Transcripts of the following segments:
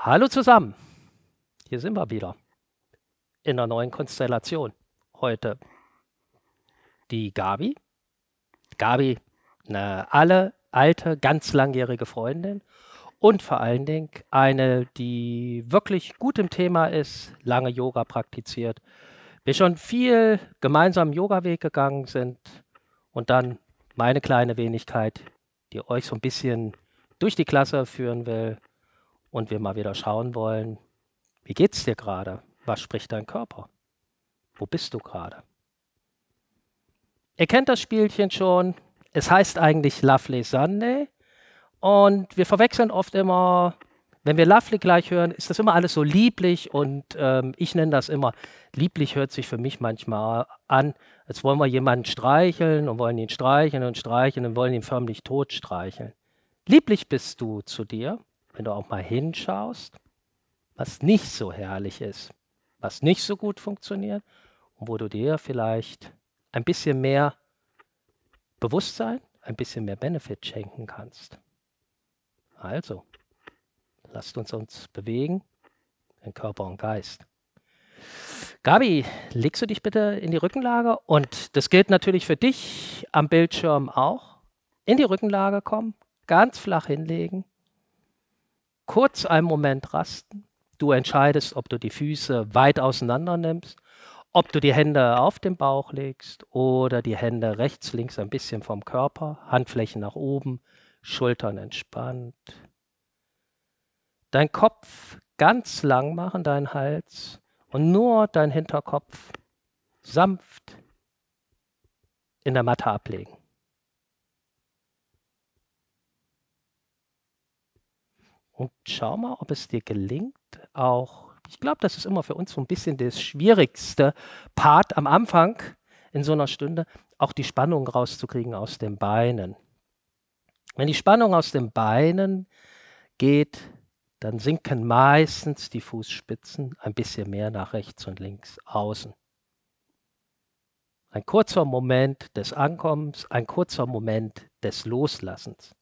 Hallo zusammen. Hier sind wir wieder in einer neuen Konstellation. Heute die Gabi. Gabi, eine alle alte, ganz langjährige Freundin und vor allen Dingen eine, die wirklich gut im Thema ist, lange Yoga praktiziert. Wir schon viel gemeinsam Yoga-Weg gegangen sind und dann meine kleine Wenigkeit, die euch so ein bisschen durch die Klasse führen will und wir mal wieder schauen wollen, wie geht's dir gerade? Was spricht dein Körper? Wo bist du gerade? Ihr kennt das Spielchen schon. Es heißt eigentlich Lovely Sunday. Und wir verwechseln oft immer, wenn wir Lovely gleich hören, ist das immer alles so lieblich. Und ähm, ich nenne das immer, lieblich hört sich für mich manchmal an, als wollen wir jemanden streicheln und wollen ihn streicheln und streicheln und wollen ihn förmlich tot streicheln. Lieblich bist du zu dir, wenn du auch mal hinschaust, was nicht so herrlich ist, was nicht so gut funktioniert und wo du dir vielleicht ein bisschen mehr Bewusstsein, ein bisschen mehr Benefit schenken kannst. Also, lasst uns uns bewegen in Körper und Geist. Gabi, legst du dich bitte in die Rückenlage und das gilt natürlich für dich am Bildschirm auch. In die Rückenlage kommen, ganz flach hinlegen, kurz einen Moment rasten. Du entscheidest, ob du die Füße weit auseinander nimmst, ob du die Hände auf den Bauch legst oder die Hände rechts, links ein bisschen vom Körper, Handflächen nach oben, Schultern entspannt. Dein Kopf ganz lang machen, dein Hals und nur dein Hinterkopf sanft in der Matte ablegen. Und schau mal, ob es dir gelingt, auch, ich glaube, das ist immer für uns so ein bisschen das schwierigste Part am Anfang in so einer Stunde, auch die Spannung rauszukriegen aus den Beinen. Wenn die Spannung aus den Beinen geht, dann sinken meistens die Fußspitzen ein bisschen mehr nach rechts und links außen. Ein kurzer Moment des Ankommens, ein kurzer Moment des Loslassens.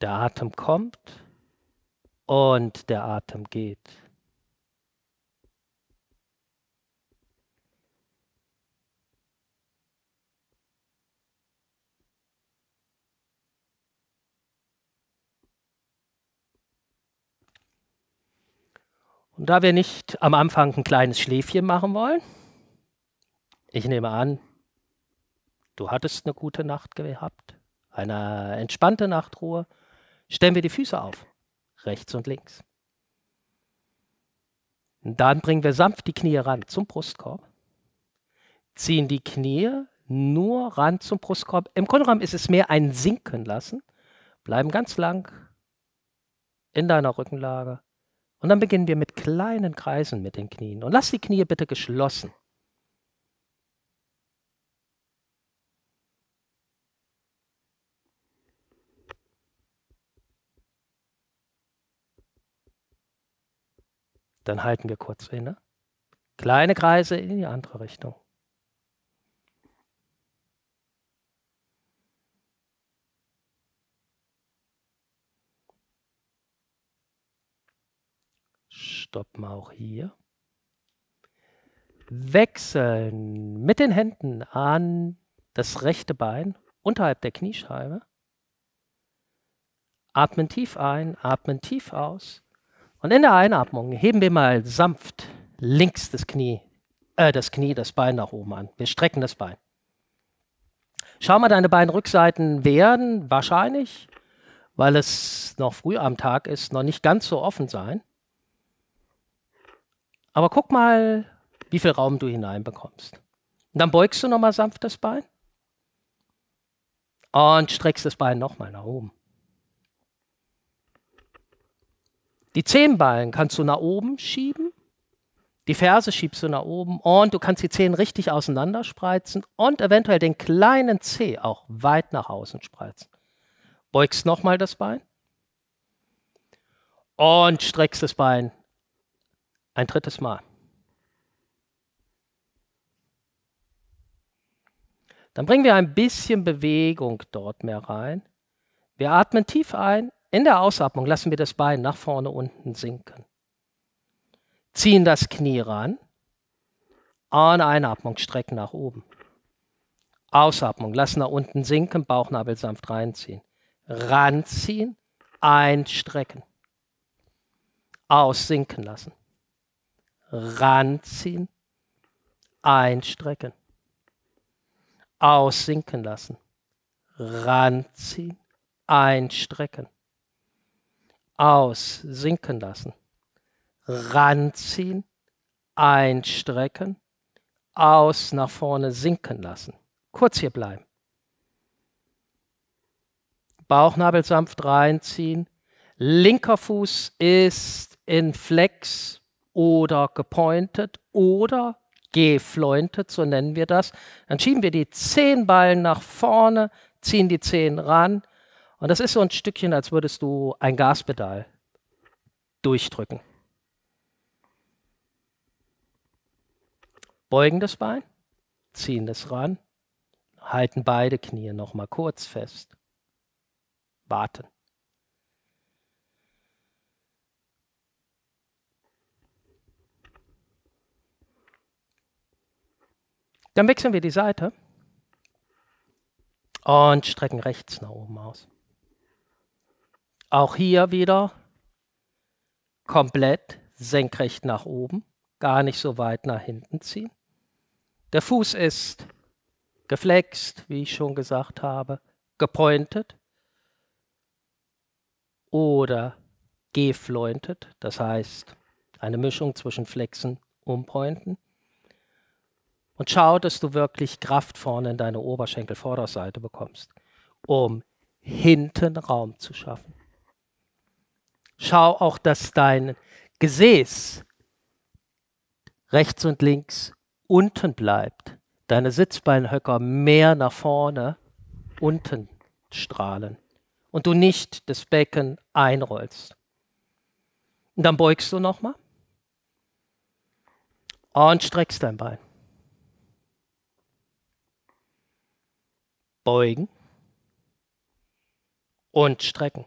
Der Atem kommt und der Atem geht. Und da wir nicht am Anfang ein kleines Schläfchen machen wollen, ich nehme an, du hattest eine gute Nacht gehabt, eine entspannte Nachtruhe, Stellen wir die Füße auf, rechts und links. Und dann bringen wir sanft die Knie ran zum Brustkorb, ziehen die Knie nur ran zum Brustkorb. Im Grunde ist es mehr ein Sinken lassen, bleiben ganz lang in deiner Rückenlage und dann beginnen wir mit kleinen Kreisen mit den Knien. Und lass die Knie bitte geschlossen. Dann halten wir kurz inne. Kleine Kreise in die andere Richtung. Stoppen auch hier. Wechseln mit den Händen an das rechte Bein unterhalb der Kniescheibe. Atmen tief ein, atmen tief aus. Und in der Einatmung heben wir mal sanft links das Knie, äh, das Knie, das Bein nach oben an. Wir strecken das Bein. Schau mal, deine Beinrückseiten werden wahrscheinlich, weil es noch früh am Tag ist, noch nicht ganz so offen sein. Aber guck mal, wie viel Raum du hineinbekommst. Und dann beugst du nochmal sanft das Bein und streckst das Bein nochmal nach oben. Die Zehenballen kannst du nach oben schieben, die Ferse schiebst du nach oben und du kannst die Zehen richtig auseinander spreizen und eventuell den kleinen Zeh auch weit nach außen spreizen. Beugst nochmal das Bein und streckst das Bein ein drittes Mal. Dann bringen wir ein bisschen Bewegung dort mehr rein. Wir atmen tief ein. In der Ausatmung lassen wir das Bein nach vorne unten sinken. Ziehen das Knie ran. Und Einatmung strecken nach oben. Ausatmung, lassen nach unten sinken, Bauchnabel sanft reinziehen. Ranziehen, einstrecken. Aussinken lassen. Ranziehen, einstrecken aussinken lassen, ranziehen, einstrecken, aussinken lassen, ranziehen, einstrecken, aus nach vorne sinken lassen. Kurz hier bleiben. Bauchnabel sanft reinziehen. Linker Fuß ist in Flex oder gepointet oder geflointet, so nennen wir das. Dann schieben wir die Zehenballen nach vorne, ziehen die Zehen ran. Und das ist so ein Stückchen, als würdest du ein Gaspedal durchdrücken. Beugen das Bein, ziehen es ran, halten beide Knie nochmal kurz fest. Warten. Dann wechseln wir die Seite und strecken rechts nach oben aus. Auch hier wieder komplett senkrecht nach oben, gar nicht so weit nach hinten ziehen. Der Fuß ist geflext, wie ich schon gesagt habe, gepointet oder geflointet, das heißt eine Mischung zwischen Flexen und Pointen. Und schau, dass du wirklich Kraft vorne in deine Oberschenkelvorderseite bekommst, um hinten Raum zu schaffen. Schau auch, dass dein Gesäß rechts und links unten bleibt, deine Sitzbeinhöcker mehr nach vorne unten strahlen und du nicht das Becken einrollst. Und dann beugst du nochmal und streckst dein Bein. beugen und strecken.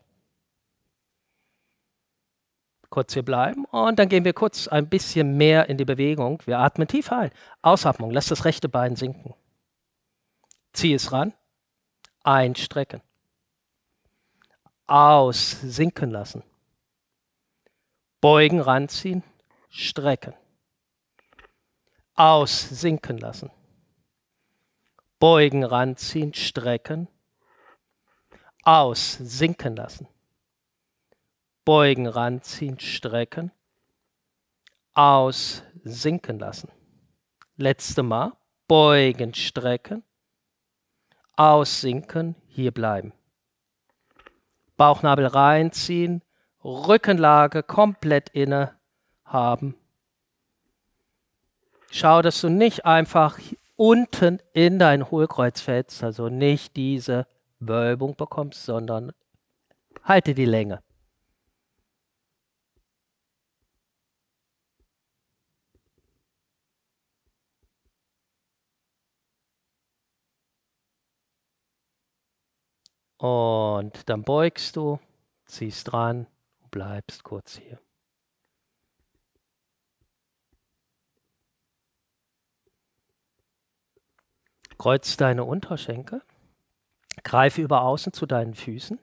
Kurz hier bleiben und dann gehen wir kurz ein bisschen mehr in die Bewegung. Wir atmen tief ein. Ausatmung, lass das rechte Bein sinken. Zieh es ran, einstrecken. Aus, sinken lassen. Beugen, ranziehen, strecken. Aus, sinken lassen beugen, ranziehen, strecken, aus, sinken lassen, beugen, ranziehen, strecken, aus, sinken lassen. Letzte Mal, beugen, strecken, aussinken, hier bleiben. Bauchnabel reinziehen, Rückenlage komplett inne haben. Schau, dass du nicht einfach unten in dein Hohlkreuz fällst, also nicht diese Wölbung bekommst, sondern halte die Länge. Und dann beugst du, ziehst dran bleibst kurz hier. Kreuz deine Unterschenkel, greife über außen zu deinen Füßen,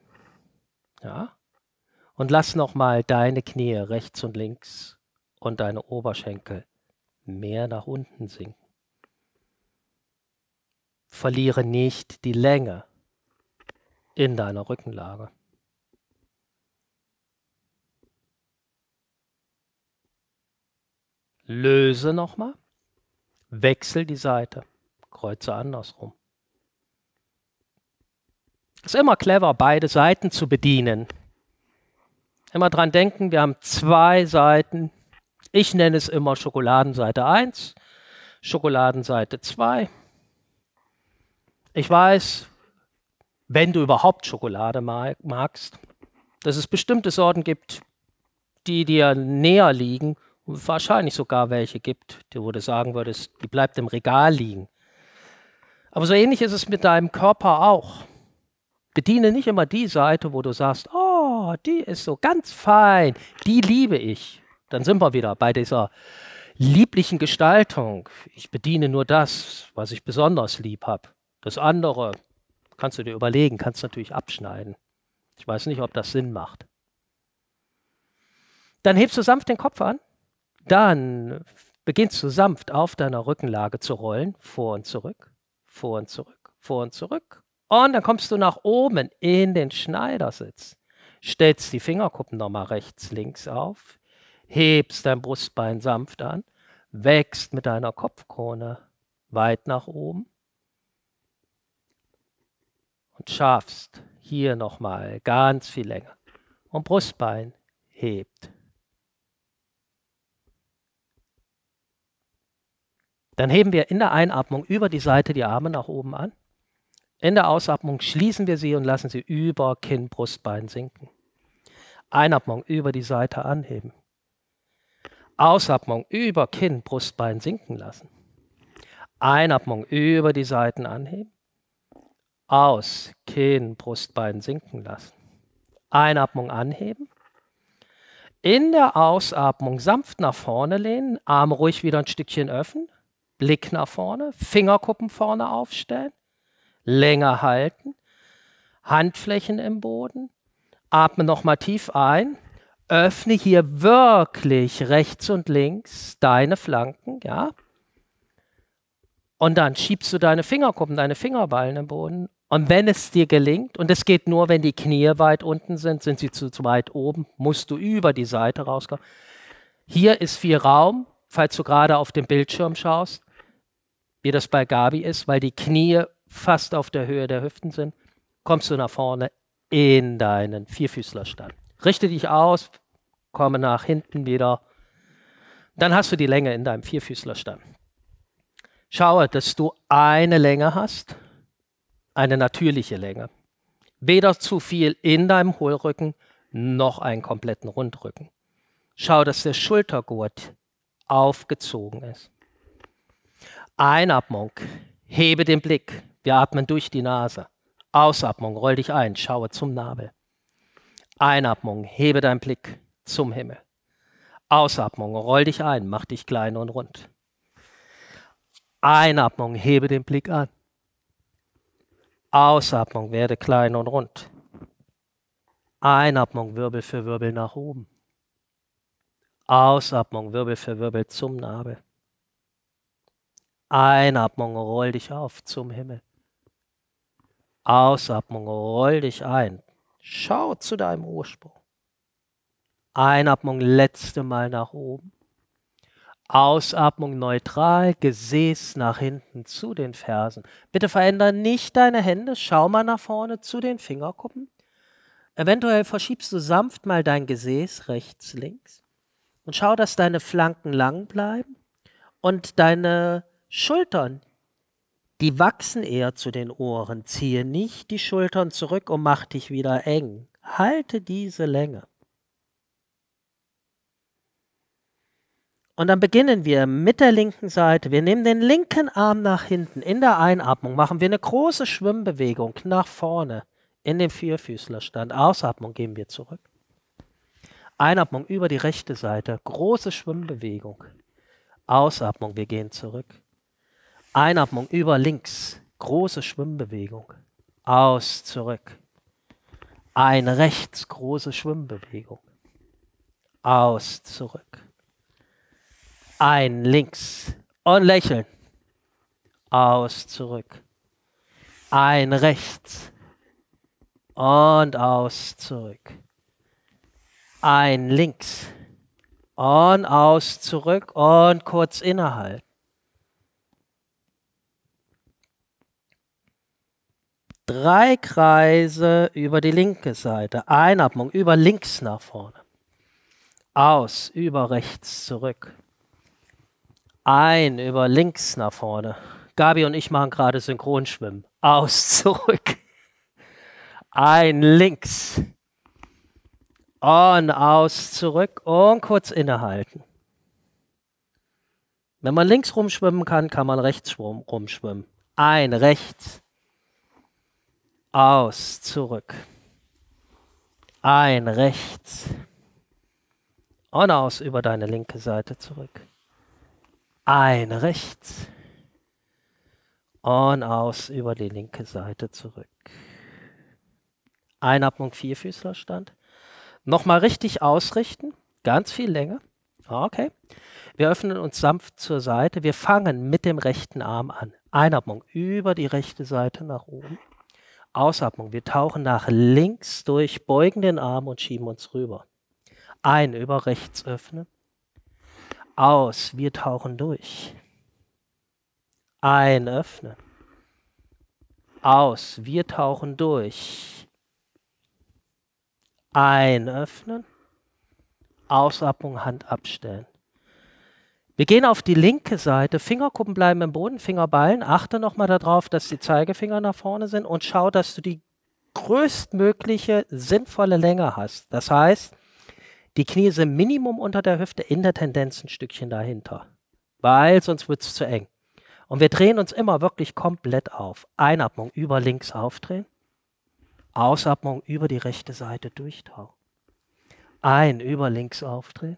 ja, und lass nochmal deine Knie rechts und links und deine Oberschenkel mehr nach unten sinken. Verliere nicht die Länge in deiner Rückenlage. Löse nochmal, wechsel die Seite. Kreuze andersrum. Ist immer clever, beide Seiten zu bedienen. Immer dran denken, wir haben zwei Seiten. Ich nenne es immer Schokoladenseite 1, Schokoladenseite 2. Ich weiß, wenn du überhaupt Schokolade magst, dass es bestimmte Sorten gibt, die dir näher liegen und wahrscheinlich sogar welche gibt, die wo du sagen würdest, die bleibt im Regal liegen. Aber so ähnlich ist es mit deinem Körper auch. Bediene nicht immer die Seite, wo du sagst, oh, die ist so ganz fein, die liebe ich. Dann sind wir wieder bei dieser lieblichen Gestaltung. Ich bediene nur das, was ich besonders lieb habe. Das andere kannst du dir überlegen, kannst natürlich abschneiden. Ich weiß nicht, ob das Sinn macht. Dann hebst du sanft den Kopf an, dann beginnst du sanft auf deiner Rückenlage zu rollen, vor und zurück, vor und zurück, vor und zurück. Und dann kommst du nach oben in den Schneidersitz, stellst die Fingerkuppen nochmal rechts, links auf, hebst dein Brustbein sanft an, wächst mit deiner Kopfkrone weit nach oben schaffst hier nochmal ganz viel länger. Und Brustbein hebt. Dann heben wir in der Einatmung über die Seite die Arme nach oben an. In der Ausatmung schließen wir sie und lassen sie über Kinn, Brustbein sinken. Einatmung über die Seite anheben. Ausatmung über Kinn, Brustbein sinken lassen. Einatmung über die Seiten anheben. Aus, Kinn, Brustbein sinken lassen. Einatmung anheben. In der Ausatmung sanft nach vorne lehnen, Arme ruhig wieder ein Stückchen öffnen, Blick nach vorne, Fingerkuppen vorne aufstellen, länger halten, Handflächen im Boden, atme nochmal tief ein, öffne hier wirklich rechts und links deine Flanken, ja. Und dann schiebst du deine Fingerkuppen, deine Fingerballen im Boden. Und wenn es dir gelingt, und es geht nur, wenn die Knie weit unten sind, sind sie zu weit oben, musst du über die Seite rauskommen. Hier ist viel Raum, falls du gerade auf den Bildschirm schaust, wie das bei Gabi ist, weil die Knie fast auf der Höhe der Hüften sind, kommst du nach vorne in deinen Vierfüßlerstand. Richte dich aus, komme nach hinten wieder. Dann hast du die Länge in deinem Vierfüßlerstand. Schaue, dass du eine Länge hast, eine natürliche Länge. Weder zu viel in deinem Hohlrücken noch einen kompletten Rundrücken. Schau, dass der Schultergurt aufgezogen ist. Einatmung, hebe den Blick. Wir atmen durch die Nase. Ausatmung, roll dich ein, schaue zum Nabel. Einatmung, hebe deinen Blick zum Himmel. Ausatmung, roll dich ein, mach dich klein und rund. Einatmung, hebe den Blick an. Ausatmung, werde klein und rund. Einatmung, Wirbel für Wirbel nach oben. Ausatmung, Wirbel für Wirbel zum Nabel. Einatmung, roll dich auf zum Himmel. Ausatmung, roll dich ein. Schau zu deinem Ursprung. Einatmung, letzte Mal nach oben. Ausatmung neutral, Gesäß nach hinten zu den Fersen. Bitte veränder nicht deine Hände, schau mal nach vorne zu den Fingerkuppen. Eventuell verschiebst du sanft mal dein Gesäß rechts, links und schau, dass deine Flanken lang bleiben und deine Schultern, die wachsen eher zu den Ohren. Ziehe nicht die Schultern zurück und mach dich wieder eng. Halte diese Länge. Und dann beginnen wir mit der linken Seite. Wir nehmen den linken Arm nach hinten. In der Einatmung machen wir eine große Schwimmbewegung nach vorne in den Vierfüßlerstand. Ausatmung gehen wir zurück. Einatmung über die rechte Seite. Große Schwimmbewegung. Ausatmung, wir gehen zurück. Einatmung über links. Große Schwimmbewegung. Aus, zurück. Ein rechts, große Schwimmbewegung. Aus, zurück ein, links und lächeln. Aus, zurück. Ein, rechts und aus, zurück. Ein, links und aus, zurück und kurz innehalten. Drei Kreise über die linke Seite. Einatmung über links nach vorne. Aus, über rechts zurück ein über links nach vorne. Gabi und ich machen gerade Synchronschwimmen. Aus, zurück. Ein links. Und aus, zurück und kurz innehalten. Wenn man links rumschwimmen kann, kann man rechts rumschwimmen. Ein, rechts. Aus, zurück. Ein, rechts. Und aus über deine linke Seite zurück. Ein, rechts. Und aus über die linke Seite zurück. Einatmung, Vierfüßlerstand. Nochmal richtig ausrichten. Ganz viel Länge. Okay. Wir öffnen uns sanft zur Seite. Wir fangen mit dem rechten Arm an. Einatmung über die rechte Seite nach oben. Ausatmung. Wir tauchen nach links durch, beugen den Arm und schieben uns rüber. Ein über rechts öffnen. Aus. Wir tauchen durch. Ein öffnen. Aus. Wir tauchen durch. Ein öffnen. Ausatmung, Hand abstellen. Wir gehen auf die linke Seite, Fingerkuppen bleiben im Boden, Fingerballen. Achte nochmal darauf, dass die Zeigefinger nach vorne sind und schau, dass du die größtmögliche sinnvolle Länge hast. Das heißt, die Knie sind Minimum unter der Hüfte, in der Tendenz ein Stückchen dahinter, weil sonst wird es zu eng. Und wir drehen uns immer wirklich komplett auf. Einatmung über links aufdrehen, Ausatmung über die rechte Seite durchtauchen. Ein über links aufdrehen,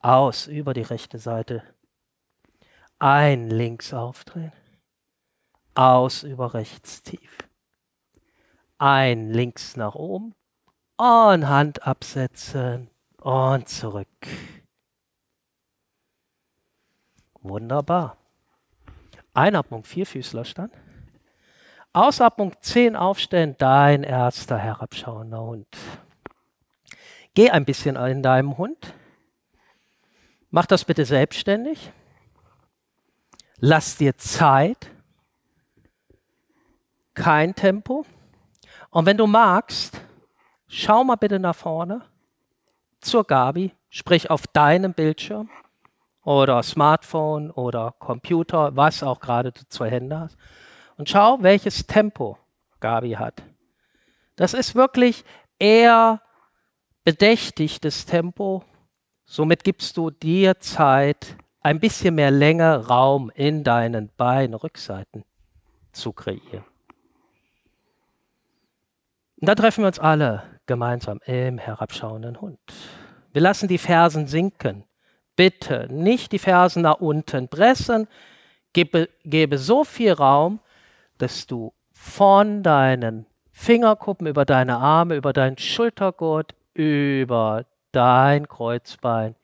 aus über die rechte Seite. Ein links aufdrehen. Aus über rechts tief. Ein links nach oben. Und Hand absetzen. Und zurück. Wunderbar. Einatmung, Vierfüßlerstand. Ausatmung, Zehen aufstellen, dein erster herabschauender Hund. Geh ein bisschen in deinem Hund. Mach das bitte selbstständig. Lass dir Zeit. Kein Tempo. Und wenn du magst, schau mal bitte nach vorne zur Gabi, sprich auf deinem Bildschirm oder Smartphone oder Computer, was auch gerade du zur Hände hast. Und schau, welches Tempo Gabi hat. Das ist wirklich eher bedächtig, das Tempo, Somit gibst du dir Zeit, ein bisschen mehr Länge, Raum in deinen Beinrückseiten zu kreieren. Und da treffen wir uns alle gemeinsam im herabschauenden Hund. Wir lassen die Fersen sinken. Bitte nicht die Fersen nach unten pressen. Gebe, gebe so viel Raum, dass du von deinen Fingerkuppen über deine Arme, über deinen Schultergurt, über dein Kreuzbein,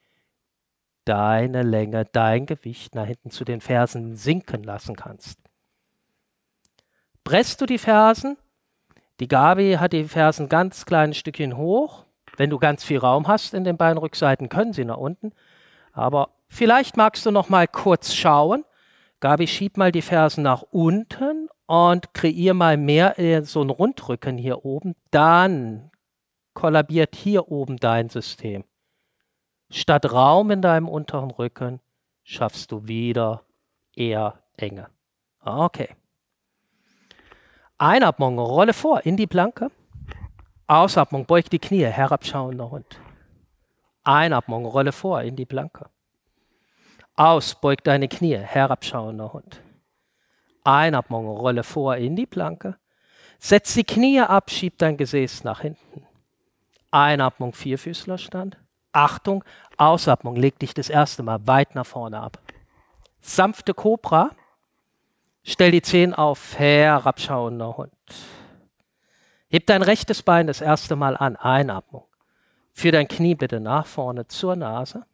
deine Länge, dein Gewicht nach hinten zu den Fersen sinken lassen kannst. Presst du die Fersen, die Gabi hat die Fersen ganz klein Stückchen hoch. Wenn du ganz viel Raum hast in den Beinrückseiten, können sie nach unten. Aber vielleicht magst du noch mal kurz schauen. Gabi, schieb mal die Fersen nach unten und kreier mal mehr so einen Rundrücken hier oben. Dann kollabiert hier oben dein System. Statt Raum in deinem unteren Rücken schaffst du wieder eher Enge. Okay. Einatmung, rolle vor in die Planke. Ausatmung, beug die Knie, herabschauender Hund. Einatmung, rolle vor in die Planke. Aus, beug deine Knie, herabschauender Hund. Einatmung, rolle vor in die Planke. Setz die Knie ab, schieb dein Gesäß nach hinten. Einatmung, Vierfüßlerstand. Achtung, Ausatmung, leg dich das erste Mal weit nach vorne ab. Sanfte Cobra. Stell die Zehen auf, herabschauender Hund. Heb dein rechtes Bein das erste Mal an. Einatmung. Führ dein Knie bitte nach vorne zur Nase.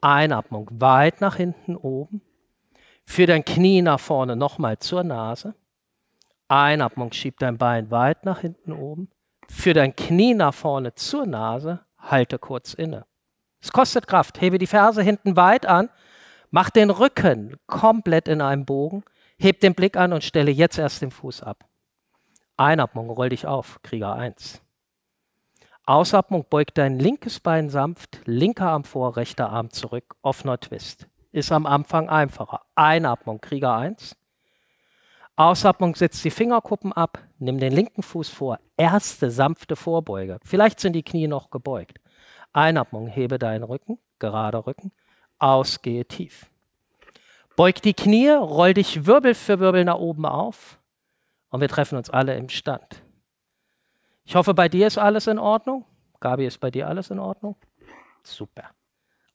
Einatmung weit nach hinten oben. Führ dein Knie nach vorne nochmal zur Nase. Einatmung, schieb dein Bein weit nach hinten oben. Für dein Knie nach vorne zur Nase, halte kurz inne. Es kostet Kraft. Hebe die Ferse hinten weit an, mach den Rücken komplett in einem Bogen, heb den Blick an und stelle jetzt erst den Fuß ab. Einatmung, roll dich auf, Krieger 1. Ausatmung, beug dein linkes Bein sanft, linker Arm vor, rechter Arm zurück, offener Twist. Ist am Anfang einfacher. Einatmung, Krieger 1. Ausatmung, setz die Fingerkuppen ab, nimm den linken Fuß vor, erste sanfte Vorbeuge. Vielleicht sind die Knie noch gebeugt. Einatmung, hebe deinen Rücken, gerade Rücken, ausgehe tief. Beug die Knie, roll dich Wirbel für Wirbel nach oben auf und wir treffen uns alle im Stand. Ich hoffe, bei dir ist alles in Ordnung. Gabi, ist bei dir alles in Ordnung? Super.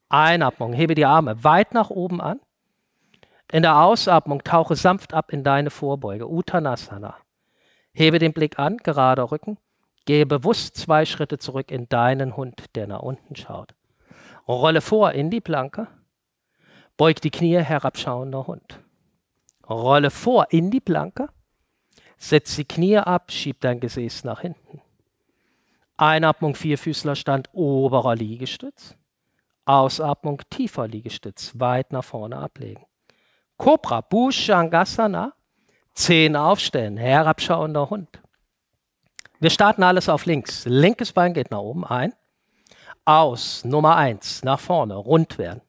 Einatmung, hebe die Arme weit nach oben an. In der Ausatmung tauche sanft ab in deine Vorbeuge, Uttanasana. Hebe den Blick an, gerader Rücken. Gehe bewusst zwei Schritte zurück in deinen Hund, der nach unten schaut. Rolle vor in die Planke. Beug die Knie, herabschauender Hund. Rolle vor in die Planke. Setz die Knie ab, schieb dein Gesäß nach hinten. Einatmung, Vierfüßlerstand, oberer Liegestütz. Ausatmung, tiefer Liegestütz, weit nach vorne ablegen. Cobra, Bhushangasana, Zehen aufstellen, herabschauender Hund. Wir starten alles auf links. Linkes Bein geht nach oben, ein. Aus, Nummer eins, nach vorne, rund werden.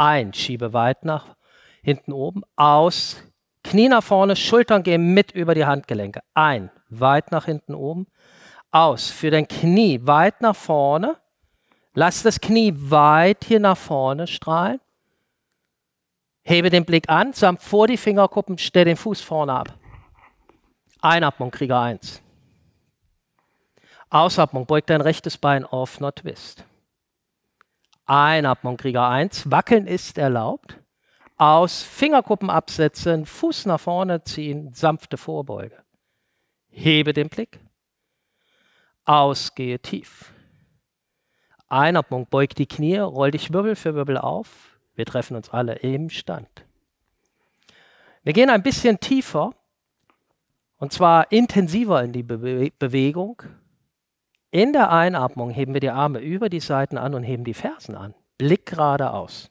Ein, schiebe weit nach hinten oben. Aus, Knie nach vorne, Schultern gehen mit über die Handgelenke. Ein, weit nach hinten oben. Aus, für dein Knie weit nach vorne. Lass das Knie weit hier nach vorne strahlen. Hebe den Blick an, sanft vor die Fingerkuppen, stell den Fuß vorne ab. Einatmung, Krieger 1. Ausatmung, beug dein rechtes Bein auf, not twist. Einatmung, Krieger 1. Wackeln ist erlaubt. Aus, Fingerkuppen absetzen, Fuß nach vorne ziehen, sanfte Vorbeuge. Hebe den Blick. Aus, gehe tief. Einatmung, beug die Knie, roll dich Wirbel für Wirbel auf. Wir treffen uns alle im Stand. Wir gehen ein bisschen tiefer und zwar intensiver in die Be Bewegung. In der Einatmung heben wir die Arme über die Seiten an und heben die Fersen an. Blick geradeaus.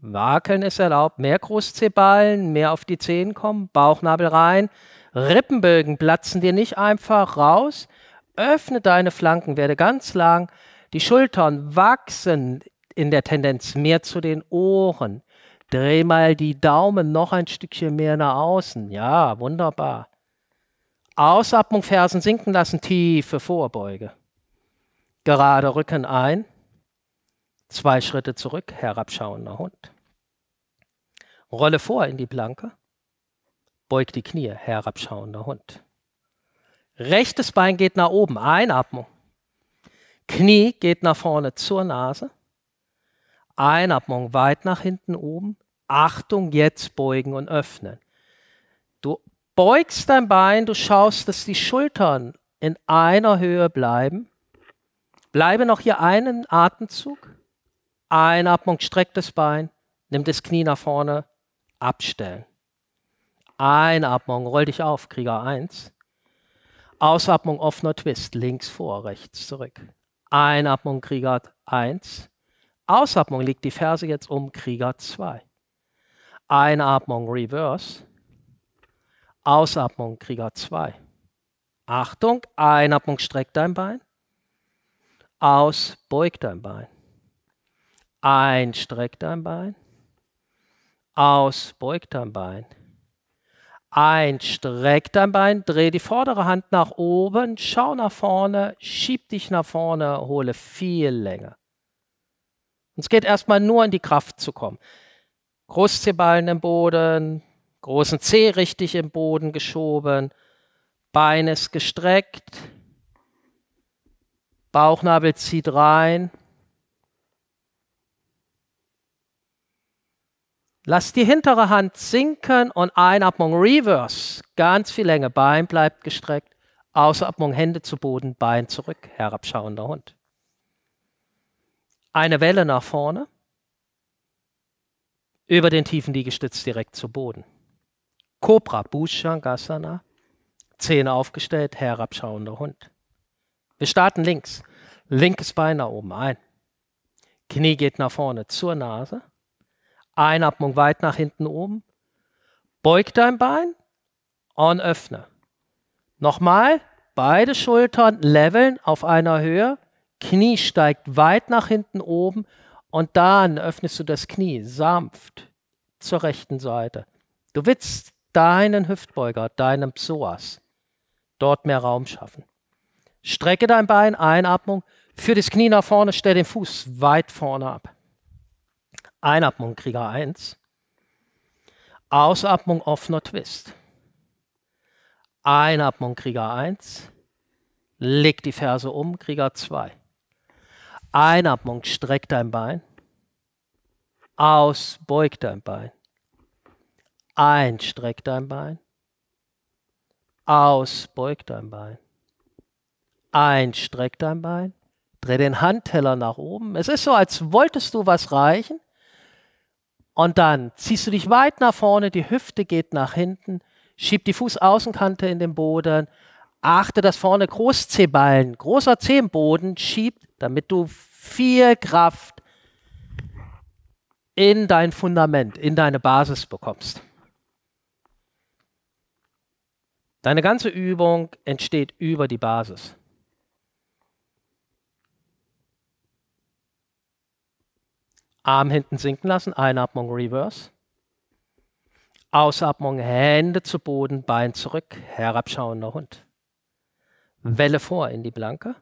Wackeln ist erlaubt, mehr Großzehballen, mehr auf die Zehen kommen, Bauchnabel rein, Rippenbögen platzen dir nicht einfach raus. Öffne deine Flanken, werde ganz lang. Die Schultern wachsen in der Tendenz mehr zu den Ohren. Dreh mal die Daumen noch ein Stückchen mehr nach außen. Ja, wunderbar. Ausatmung, Fersen sinken lassen, tiefe Vorbeuge. Gerade Rücken ein. Zwei Schritte zurück, herabschauender Hund. Rolle vor in die Planke. Beug die Knie, herabschauender Hund. Rechtes Bein geht nach oben, Einatmung. Knie geht nach vorne zur Nase. Einatmung weit nach hinten oben. Achtung, jetzt beugen und öffnen. Du beugst dein Bein, du schaust, dass die Schultern in einer Höhe bleiben. Bleibe noch hier einen Atemzug. Einatmung, streck das Bein, nimm das Knie nach vorne, abstellen. Einatmung, roll dich auf, Krieger 1. Ausatmung, offener Twist, links vor, rechts zurück. Einatmung, Krieger 1. Ausatmung, liegt die Ferse jetzt um, Krieger 2. Einatmung, Reverse. Ausatmung, Krieger 2. Achtung, Einatmung, streck dein Bein. Aus, beug dein Bein. Ein, streck dein Bein. Aus, beug dein Bein. Ein, streck dein Bein, dreh die vordere Hand nach oben, schau nach vorne, schieb dich nach vorne, hole viel Länge. Und es geht erstmal nur in die Kraft zu kommen. Großzehballen im Boden, großen Zeh richtig im Boden geschoben, Bein ist gestreckt, Bauchnabel zieht rein, Lass die hintere Hand sinken und Einatmung Reverse. Ganz viel Länge. Bein bleibt gestreckt. Ausatmung Hände zu Boden, Bein zurück. Herabschauender Hund. Eine Welle nach vorne. Über den tiefen Liegestütz direkt zu Boden. Cobra, Bhushangasana. Zähne aufgestellt, herabschauender Hund. Wir starten links. Linkes Bein nach oben ein. Knie geht nach vorne zur Nase. Einatmung weit nach hinten oben. Beug dein Bein und öffne. Nochmal, beide Schultern leveln auf einer Höhe. Knie steigt weit nach hinten oben und dann öffnest du das Knie sanft zur rechten Seite. Du willst deinen Hüftbeuger, deinem Psoas, dort mehr Raum schaffen. Strecke dein Bein, Einatmung, führ das Knie nach vorne, stell den Fuß weit vorne ab. Einatmung, Krieger 1. Ausatmung offener Twist. Einatmung Krieger 1. Leg die Ferse um, Krieger 2. Einatmung, streck dein Bein. Aus, beug dein Bein. Ein, streck dein Bein. Aus, beug dein Bein. Ein, streck dein Bein. Dreh den Handteller nach oben. Es ist so, als wolltest du was reichen. Und dann ziehst du dich weit nach vorne, die Hüfte geht nach hinten, schieb die Fußaußenkante in den Boden, achte, dass vorne Großzehballen, großer Zehenboden schiebt, damit du viel Kraft in dein Fundament, in deine Basis bekommst. Deine ganze Übung entsteht über die Basis. Arm hinten sinken lassen, Einatmung Reverse. Ausatmung, Hände zu Boden, Bein zurück, herabschauender Hund. Welle vor in die Blanke,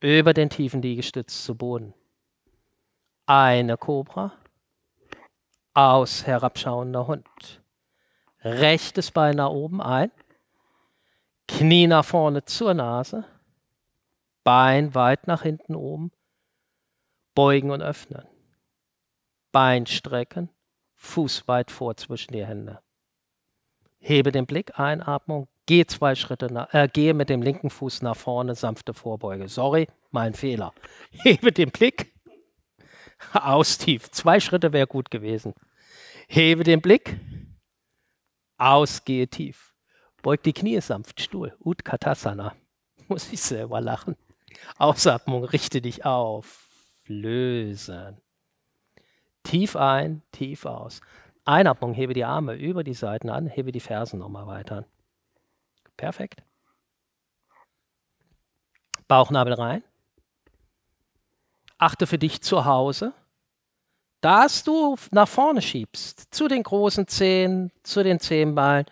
über den tiefen Liegestütz zu Boden. Eine Kobra, aus, herabschauender Hund. Rechtes Bein nach oben ein, Knie nach vorne zur Nase, Bein weit nach hinten oben, beugen und öffnen. Bein strecken, Fuß weit vor zwischen die Hände. Hebe den Blick, Einatmung, Geh zwei Schritte, nach, äh, gehe mit dem linken Fuß nach vorne, sanfte Vorbeuge. Sorry, mein Fehler. Hebe den Blick, aus tief. Zwei Schritte wäre gut gewesen. Hebe den Blick, aus, gehe tief. Beug die Knie sanft, Stuhl. Utkatasana. Muss ich selber lachen. Ausatmung, richte dich auf. Lösen. Tief ein, tief aus. Einatmung, hebe die Arme über die Seiten an, hebe die Fersen nochmal weiter. Perfekt. Bauchnabel rein. Achte für dich zu Hause, dass du nach vorne schiebst, zu den großen Zehen, zu den Zehenballen.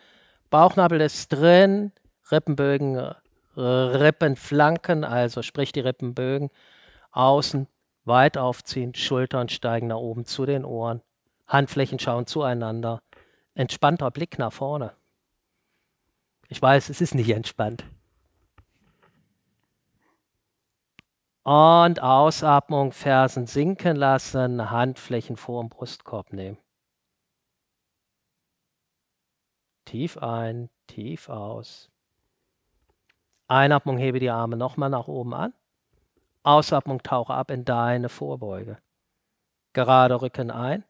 Bauchnabel ist drin, Rippenbögen, Rippenflanken, also sprich die Rippenbögen, außen weit aufziehen, Schultern steigen nach oben zu den Ohren, Handflächen schauen zueinander, entspannter Blick nach vorne. Ich weiß, es ist nicht entspannt. Und Ausatmung, Fersen sinken lassen, Handflächen vor dem Brustkorb nehmen. Tief ein, tief aus. Einatmung, hebe die Arme nochmal nach oben an. Ausatmung, tauche ab in deine Vorbeuge. Gerade Rücken ein,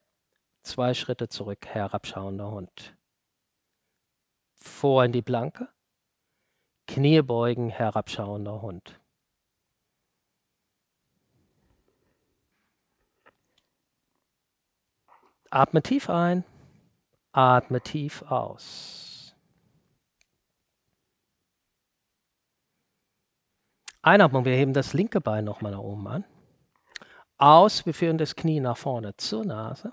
zwei Schritte zurück, herabschauender Hund vor in die Blanke, Knie beugen, herabschauender Hund. Atme tief ein, atme tief aus. Einatmung, wir heben das linke Bein nochmal nach oben an. Aus, wir führen das Knie nach vorne zur Nase.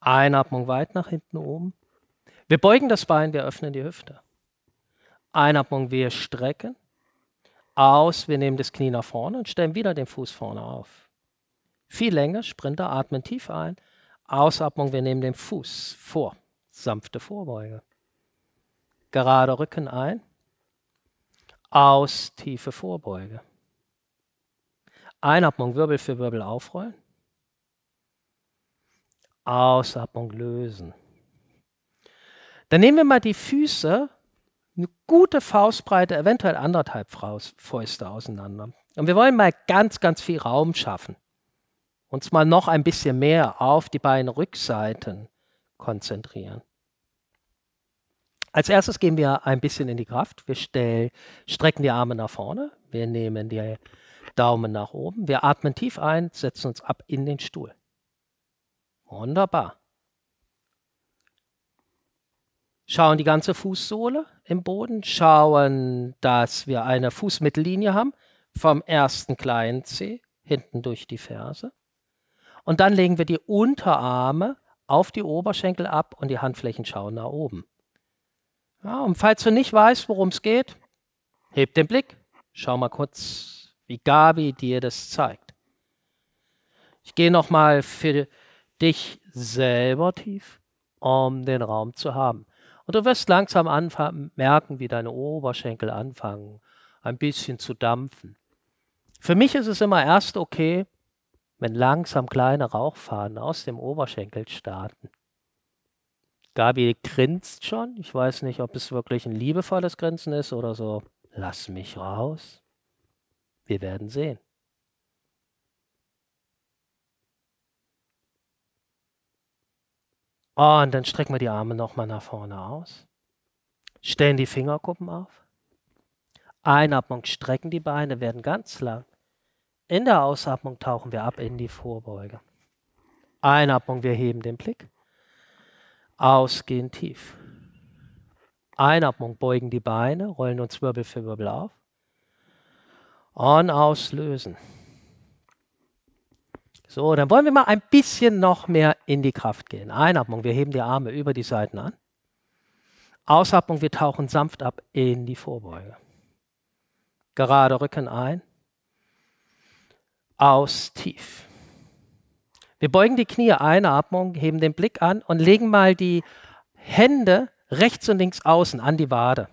Einatmung weit nach hinten oben. Wir beugen das Bein, wir öffnen die Hüfte. Einatmung, wir strecken. Aus, wir nehmen das Knie nach vorne und stellen wieder den Fuß vorne auf. Viel länger, Sprinter, atmen tief ein. Ausatmung, wir nehmen den Fuß vor. Sanfte Vorbeuge. Gerade Rücken ein. Aus, tiefe Vorbeuge. Einatmung, Wirbel für Wirbel aufrollen. Ausatmung lösen. Dann nehmen wir mal die Füße, eine gute Faustbreite, eventuell anderthalb Fäuste auseinander. Und wir wollen mal ganz, ganz viel Raum schaffen. Uns mal noch ein bisschen mehr auf die beiden Rückseiten konzentrieren. Als erstes gehen wir ein bisschen in die Kraft. Wir stell, strecken die Arme nach vorne. Wir nehmen die Daumen nach oben. Wir atmen tief ein, setzen uns ab in den Stuhl. Wunderbar. schauen die ganze Fußsohle im Boden, schauen, dass wir eine Fußmittellinie haben vom ersten kleinen C hinten durch die Ferse. Und dann legen wir die Unterarme auf die Oberschenkel ab und die Handflächen schauen nach oben. Ja, und falls du nicht weißt, worum es geht, heb den Blick, schau mal kurz, wie Gabi dir das zeigt. Ich gehe nochmal für dich selber tief um den Raum zu haben. Und du wirst langsam anfangen, merken, wie deine Oberschenkel anfangen, ein bisschen zu dampfen. Für mich ist es immer erst okay, wenn langsam kleine Rauchfahnen aus dem Oberschenkel starten. Gabi grinst schon. Ich weiß nicht, ob es wirklich ein liebevolles Grinsen ist oder so. Lass mich raus. Wir werden sehen. Oh, und dann strecken wir die Arme nochmal nach vorne aus. Stellen die Fingerkuppen auf. Einatmung strecken die Beine, werden ganz lang. In der Ausatmung tauchen wir ab in die Vorbeuge. Einatmung, wir heben den Blick. Ausgehen tief. Einatmung, beugen die Beine, rollen uns Wirbel für Wirbel auf. Und auslösen. So, dann wollen wir mal ein bisschen noch mehr in die Kraft gehen. Einatmung, wir heben die Arme über die Seiten an. Ausatmung, wir tauchen sanft ab in die Vorbeuge. Gerade Rücken ein. Aus tief. Wir beugen die Knie, Einatmung, heben den Blick an und legen mal die Hände rechts und links außen an die Wade,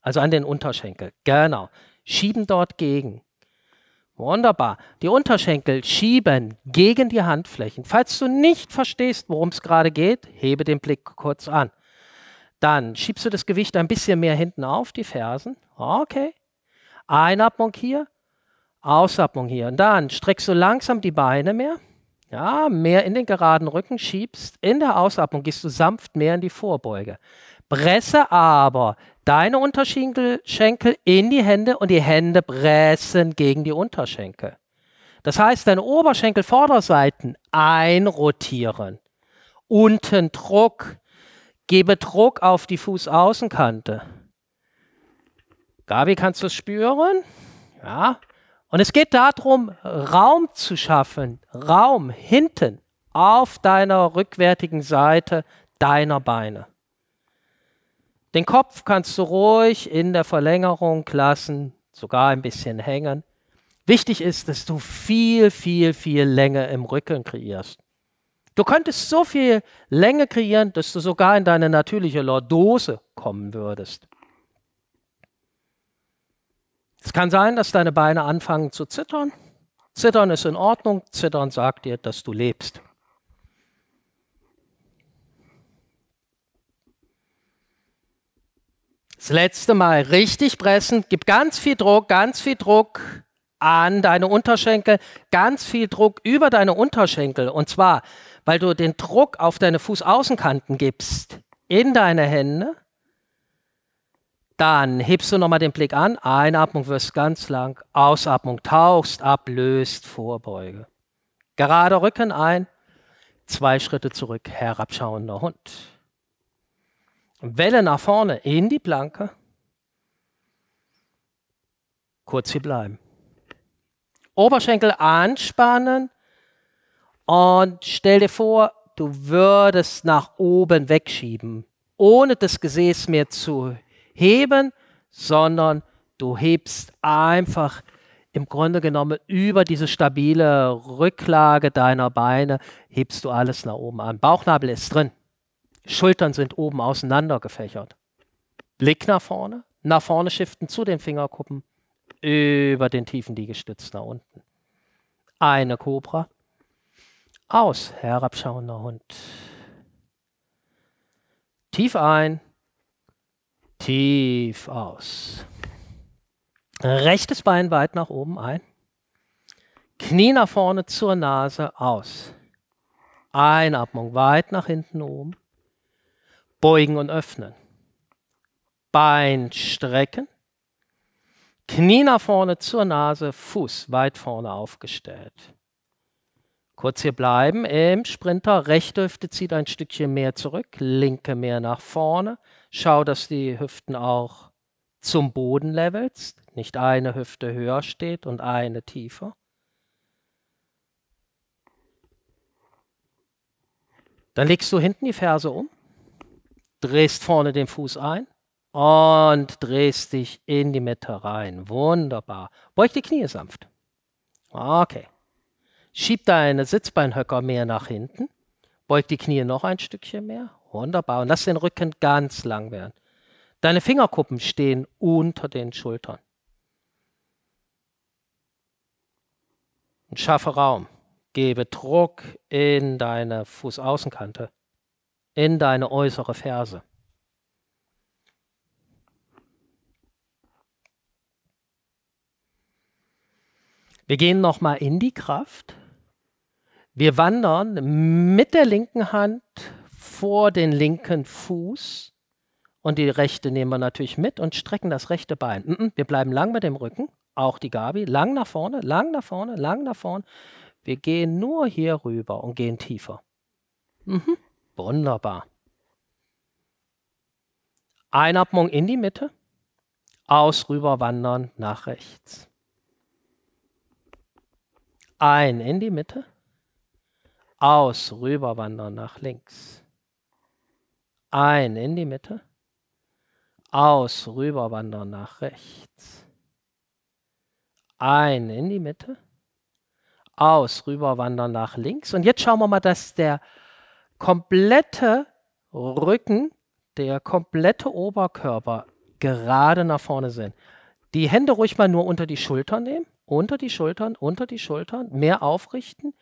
also an den Unterschenkel. Genau. Schieben dort gegen. Wunderbar. Die Unterschenkel schieben gegen die Handflächen. Falls du nicht verstehst, worum es gerade geht, hebe den Blick kurz an. Dann schiebst du das Gewicht ein bisschen mehr hinten auf, die Fersen. Okay. Einatmung hier, Ausatmung hier. Und dann streckst du langsam die Beine mehr. Ja, mehr in den geraden Rücken schiebst. In der Ausatmung gehst du sanft mehr in die Vorbeuge. Presse aber deine Unterschenkel in die Hände und die Hände pressen gegen die Unterschenkel. Das heißt, deine Oberschenkelvorderseiten einrotieren. Unten Druck. Gebe Druck auf die Fußaußenkante. Gabi, kannst du es spüren? Ja. Und es geht darum, Raum zu schaffen. Raum hinten auf deiner rückwärtigen Seite deiner Beine. Den Kopf kannst du ruhig in der Verlängerung lassen, sogar ein bisschen hängen. Wichtig ist, dass du viel, viel, viel Länge im Rücken kreierst. Du könntest so viel Länge kreieren, dass du sogar in deine natürliche Lordose kommen würdest. Es kann sein, dass deine Beine anfangen zu zittern. Zittern ist in Ordnung. Zittern sagt dir, dass du lebst. Das letzte Mal richtig pressen, gib ganz viel Druck, ganz viel Druck an deine Unterschenkel, ganz viel Druck über deine Unterschenkel. Und zwar, weil du den Druck auf deine Fußaußenkanten gibst, in deine Hände. Dann hebst du nochmal den Blick an, Einatmung wirst ganz lang, Ausatmung tauchst ab, löst, Vorbeuge. Gerade Rücken ein, zwei Schritte zurück, herabschauender Hund. Welle nach vorne in die Planke. Kurz hier bleiben. Oberschenkel anspannen und stell dir vor, du würdest nach oben wegschieben, ohne das Gesäß mehr zu heben, sondern du hebst einfach im Grunde genommen über diese stabile Rücklage deiner Beine, hebst du alles nach oben an. Bauchnabel ist drin. Schultern sind oben auseinander gefächert. Blick nach vorne, nach vorne shiften zu den Fingerkuppen, über den tiefen Liegestütz nach unten. Eine Kobra. Aus, herabschauender Hund. Tief ein, tief aus. Rechtes Bein weit nach oben ein. Knie nach vorne zur Nase aus. Einatmung weit nach hinten oben beugen und öffnen. Bein strecken. Knie nach vorne zur Nase, Fuß weit vorne aufgestellt. Kurz hier bleiben im Sprinter. Rechte Hüfte zieht ein Stückchen mehr zurück, linke mehr nach vorne. Schau, dass die Hüften auch zum Boden levelst. Nicht eine Hüfte höher steht und eine tiefer. Dann legst du hinten die Ferse um drehst vorne den Fuß ein und drehst dich in die Mitte rein. Wunderbar. Beug die Knie sanft. Okay. Schieb deine Sitzbeinhöcker mehr nach hinten. Beug die Knie noch ein Stückchen mehr. Wunderbar. Und lass den Rücken ganz lang werden. Deine Fingerkuppen stehen unter den Schultern. Und schaffe Raum. Gebe Druck in deine Fußaußenkante, in deine äußere Ferse. Wir gehen nochmal in die Kraft. Wir wandern mit der linken Hand vor den linken Fuß und die rechte nehmen wir natürlich mit und strecken das rechte Bein. Wir bleiben lang mit dem Rücken, auch die Gabi, lang nach vorne, lang nach vorne, lang nach vorne. Wir gehen nur hier rüber und gehen tiefer. Mhm. Wunderbar. Einatmung in die Mitte, aus rüber wandern nach rechts. Ein in die Mitte, aus rüber wandern nach links. Ein in die Mitte, aus rüber wandern nach rechts. Ein in die Mitte, aus rüber wandern nach links. Und jetzt schauen wir mal, dass der komplette Rücken, der komplette Oberkörper gerade nach vorne sind. Die Hände ruhig mal nur unter die Schultern nehmen unter die Schultern, unter die Schultern, mehr aufrichten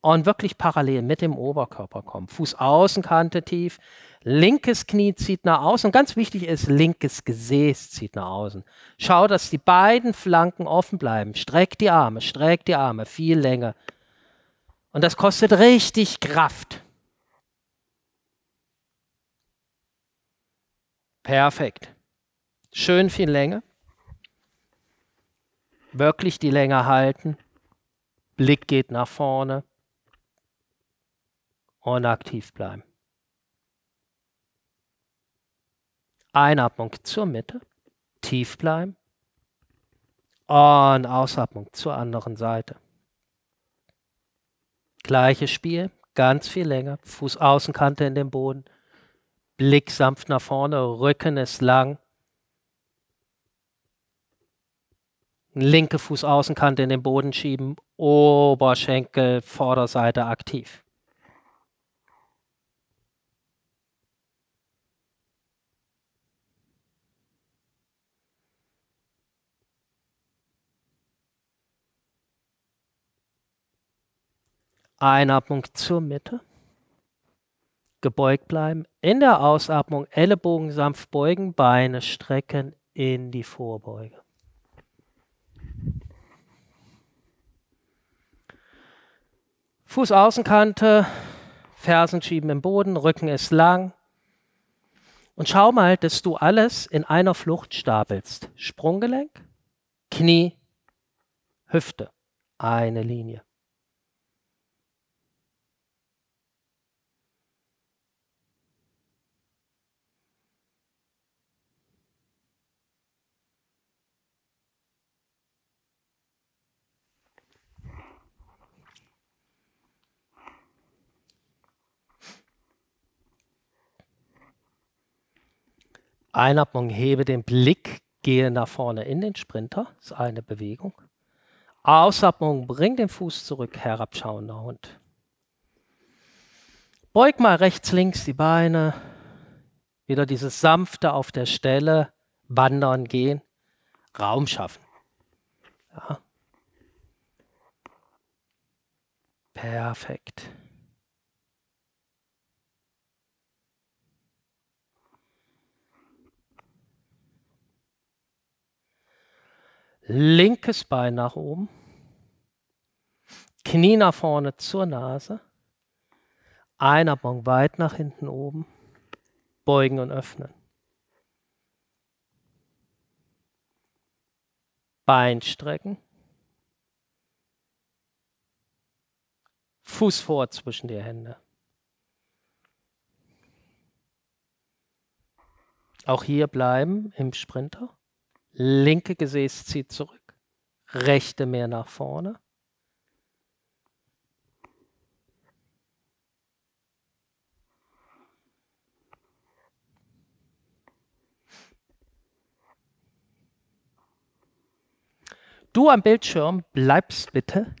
und wirklich parallel mit dem Oberkörper kommen. Fußaußenkante tief, linkes Knie zieht nach außen und ganz wichtig ist, linkes Gesäß zieht nach außen. Schau, dass die beiden Flanken offen bleiben. Streck die Arme, streck die Arme, viel Länge. Und das kostet richtig Kraft. Perfekt. Schön viel Länge wirklich die Länge halten. Blick geht nach vorne und aktiv bleiben. Einatmung zur Mitte, tief bleiben und Ausatmung zur anderen Seite. Gleiches Spiel, ganz viel länger, Fußaußenkante in den Boden, Blick sanft nach vorne, Rücken ist lang, linke Fußaußenkante in den Boden schieben, Oberschenkel, Vorderseite aktiv. Einatmung zur Mitte. Gebeugt bleiben. In der Ausatmung Ellenbogen sanft beugen, Beine strecken in die Vorbeuge. Fußaußenkante, Fersen schieben im Boden, Rücken ist lang. Und schau mal, dass du alles in einer Flucht stapelst. Sprunggelenk, Knie, Hüfte. Eine Linie. Einatmung, hebe den Blick, gehe nach vorne in den Sprinter, das ist eine Bewegung. Ausatmung, bring den Fuß zurück, herabschauender Hund. Beug mal rechts, links die Beine, wieder dieses sanfte auf der Stelle, wandern gehen, Raum schaffen. Ja. Perfekt. Linkes Bein nach oben. Knie nach vorne zur Nase. Einatmung weit nach hinten oben. Beugen und öffnen. Bein strecken. Fuß vor zwischen die Hände. Auch hier bleiben im Sprinter. Linke Gesäß zieht zurück, rechte mehr nach vorne. Du am Bildschirm bleibst bitte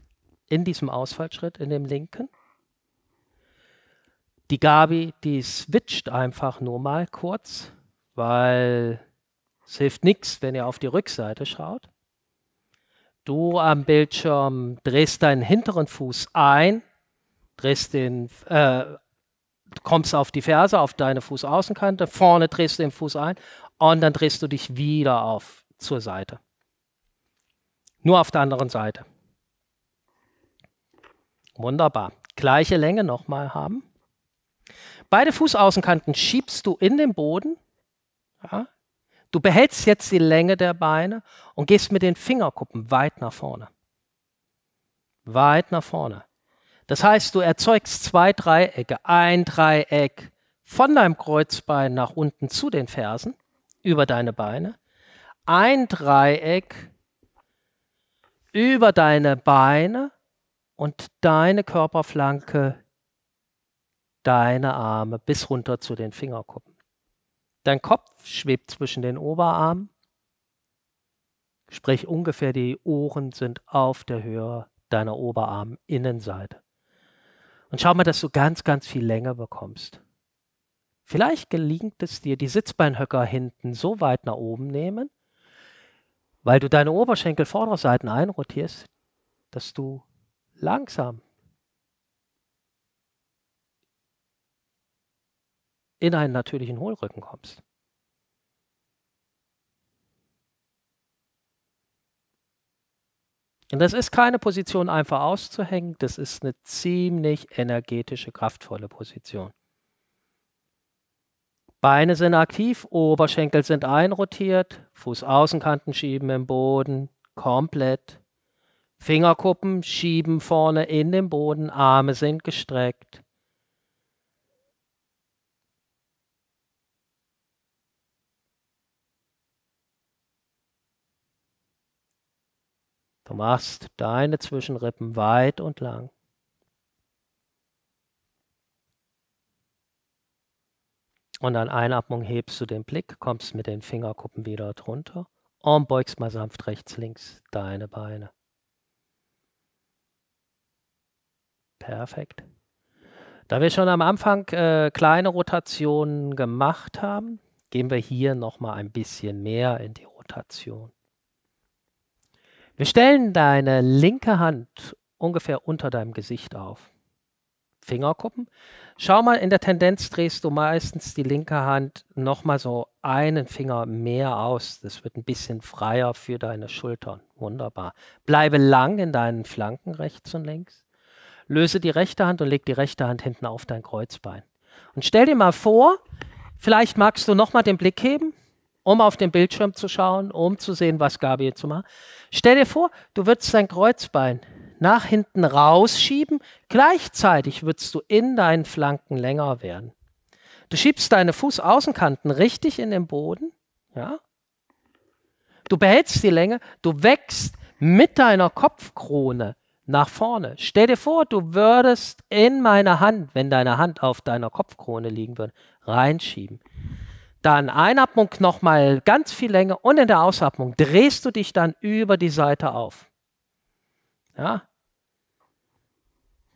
in diesem Ausfallschritt, in dem linken. Die Gabi, die switcht einfach nur mal kurz, weil es hilft nichts, wenn ihr auf die Rückseite schaut. Du am Bildschirm drehst deinen hinteren Fuß ein, drehst den, äh, kommst auf die Ferse, auf deine Fußaußenkante, vorne drehst du den Fuß ein und dann drehst du dich wieder auf zur Seite. Nur auf der anderen Seite. Wunderbar. Gleiche Länge nochmal haben. Beide Fußaußenkanten schiebst du in den Boden. Ja. Du behältst jetzt die Länge der Beine und gehst mit den Fingerkuppen weit nach vorne. Weit nach vorne. Das heißt, du erzeugst zwei Dreiecke. Ein Dreieck von deinem Kreuzbein nach unten zu den Fersen, über deine Beine. Ein Dreieck über deine Beine und deine Körperflanke, deine Arme bis runter zu den Fingerkuppen. Dein Kopf schwebt zwischen den Oberarmen, sprich ungefähr die Ohren sind auf der Höhe deiner Oberarminnenseite. Und schau mal, dass du ganz, ganz viel Länge bekommst. Vielleicht gelingt es dir, die Sitzbeinhöcker hinten so weit nach oben nehmen, weil du deine Oberschenkel Vorderseiten einrotierst, dass du langsam in einen natürlichen Hohlrücken kommst. Und das ist keine Position einfach auszuhängen, das ist eine ziemlich energetische, kraftvolle Position. Beine sind aktiv, Oberschenkel sind einrotiert, Fußaußenkanten schieben im Boden, komplett. Fingerkuppen schieben vorne in den Boden, Arme sind gestreckt. Du machst deine Zwischenrippen weit und lang. Und an Einatmung hebst du den Blick, kommst mit den Fingerkuppen wieder drunter und beugst mal sanft rechts, links deine Beine. Perfekt. Da wir schon am Anfang äh, kleine Rotationen gemacht haben, gehen wir hier nochmal ein bisschen mehr in die Rotation. Wir stellen deine linke Hand ungefähr unter deinem Gesicht auf. Fingerkuppen. Schau mal, in der Tendenz drehst du meistens die linke Hand nochmal so einen Finger mehr aus. Das wird ein bisschen freier für deine Schultern. Wunderbar. Bleibe lang in deinen Flanken rechts und links. Löse die rechte Hand und leg die rechte Hand hinten auf dein Kreuzbein. Und stell dir mal vor, vielleicht magst du nochmal den Blick heben, um auf den Bildschirm zu schauen, um zu sehen, was Gabi jetzt macht. Stell dir vor, du würdest dein Kreuzbein nach hinten rausschieben. Gleichzeitig würdest du in deinen Flanken länger werden. Du schiebst deine Fußaußenkanten richtig in den Boden. Ja? Du behältst die Länge, du wächst mit deiner Kopfkrone nach vorne. Stell dir vor, du würdest in meine Hand, wenn deine Hand auf deiner Kopfkrone liegen würde, reinschieben. Dann Einatmung nochmal ganz viel Länge und in der Ausatmung drehst du dich dann über die Seite auf. Ja?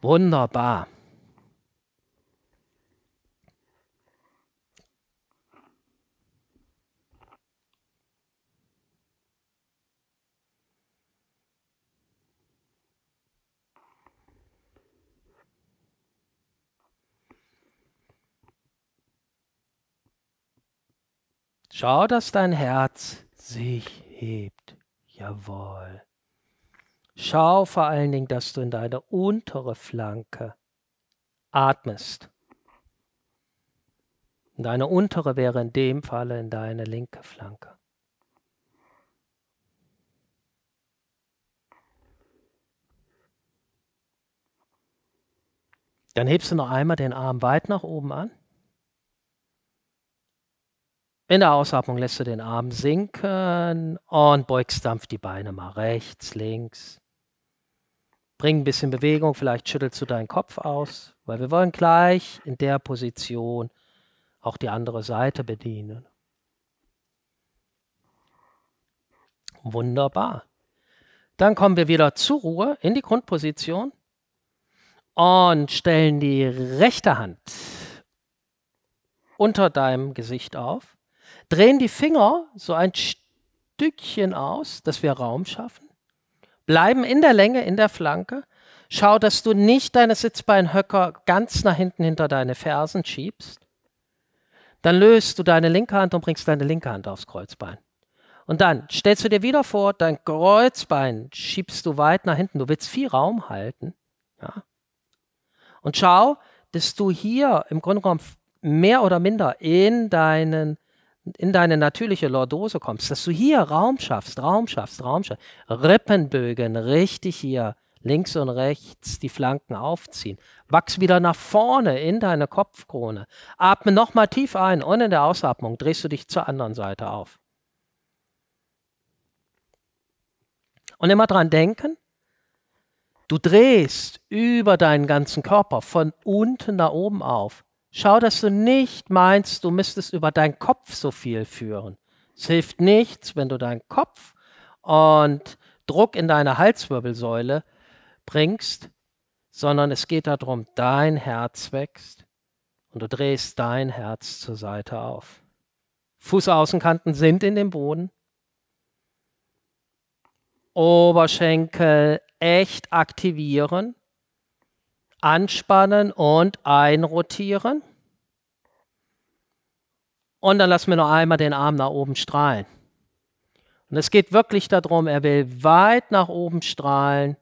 Wunderbar. Schau, dass dein Herz sich hebt. Jawohl. Schau vor allen Dingen, dass du in deine untere Flanke atmest. Deine untere wäre in dem Falle in deine linke Flanke. Dann hebst du noch einmal den Arm weit nach oben an. In der Ausatmung lässt du den Arm sinken und beugst sanft die Beine mal rechts, links. Bring ein bisschen Bewegung, vielleicht schüttelst du deinen Kopf aus, weil wir wollen gleich in der Position auch die andere Seite bedienen. Wunderbar. Dann kommen wir wieder zur Ruhe in die Grundposition und stellen die rechte Hand unter deinem Gesicht auf, drehen die Finger so ein Stückchen aus, dass wir Raum schaffen, bleiben in der Länge, in der Flanke. Schau, dass du nicht deine Sitzbeinhöcker ganz nach hinten hinter deine Fersen schiebst. Dann löst du deine linke Hand und bringst deine linke Hand aufs Kreuzbein. Und dann stellst du dir wieder vor, dein Kreuzbein schiebst du weit nach hinten. Du willst viel Raum halten. Ja. Und schau, dass du hier im Grunde genommen mehr oder minder in deinen in deine natürliche Lordose kommst, dass du hier Raum schaffst, Raum schaffst, Raum schaffst, Rippenbögen richtig hier links und rechts die Flanken aufziehen. Wachs wieder nach vorne in deine Kopfkrone. Atme nochmal tief ein und in der Ausatmung drehst du dich zur anderen Seite auf. Und immer dran denken, du drehst über deinen ganzen Körper von unten nach oben auf. Schau, dass du nicht meinst, du müsstest über deinen Kopf so viel führen. Es hilft nichts, wenn du deinen Kopf und Druck in deine Halswirbelsäule bringst, sondern es geht darum, dein Herz wächst und du drehst dein Herz zur Seite auf. Fußaußenkanten sind in dem Boden. Oberschenkel echt aktivieren anspannen und einrotieren. Und dann lassen wir noch einmal den Arm nach oben strahlen. Und es geht wirklich darum, er will weit nach oben strahlen.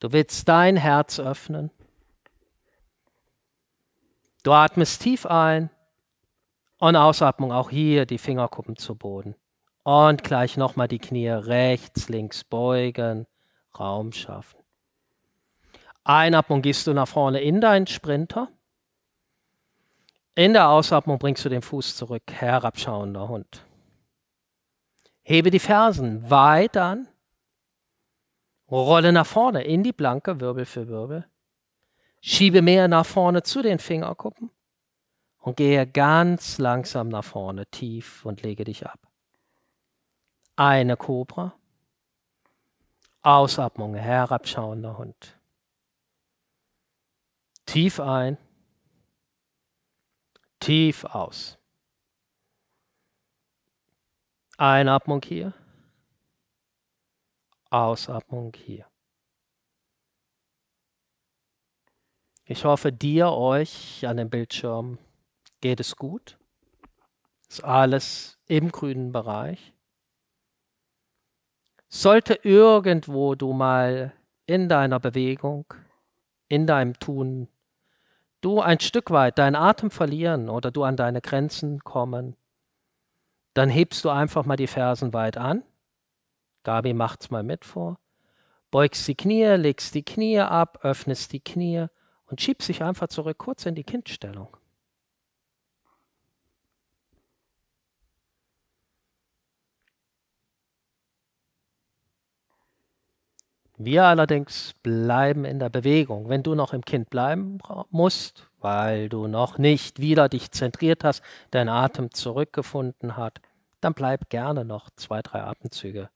Du willst dein Herz öffnen. Du atmest tief ein und Ausatmung auch hier die Fingerkuppen zu Boden. Und gleich nochmal die Knie rechts, links beugen, Raum schaffen. Einatmung gehst du nach vorne in deinen Sprinter. In der Ausatmung bringst du den Fuß zurück, herabschauender Hund. Hebe die Fersen weit an. Rolle nach vorne in die blanke, Wirbel für Wirbel. Schiebe mehr nach vorne zu den Fingerkuppen und gehe ganz langsam nach vorne, tief und lege dich ab. Eine Kobra. Ausatmung, herabschauender Hund. Tief ein, tief aus. Einatmung hier, Ausatmung hier. Ich hoffe, dir, euch an dem Bildschirm geht es gut. Ist alles im grünen Bereich. Sollte irgendwo du mal in deiner Bewegung, in deinem Tun du ein Stück weit deinen Atem verlieren oder du an deine Grenzen kommen, dann hebst du einfach mal die Fersen weit an. Gabi macht's mal mit vor. Beugst die Knie, legst die Knie ab, öffnest die Knie und schiebst dich einfach zurück, kurz in die Kindstellung. Wir allerdings bleiben in der Bewegung. Wenn du noch im Kind bleiben musst, weil du noch nicht wieder dich zentriert hast, dein Atem zurückgefunden hat, dann bleib gerne noch zwei, drei Atemzüge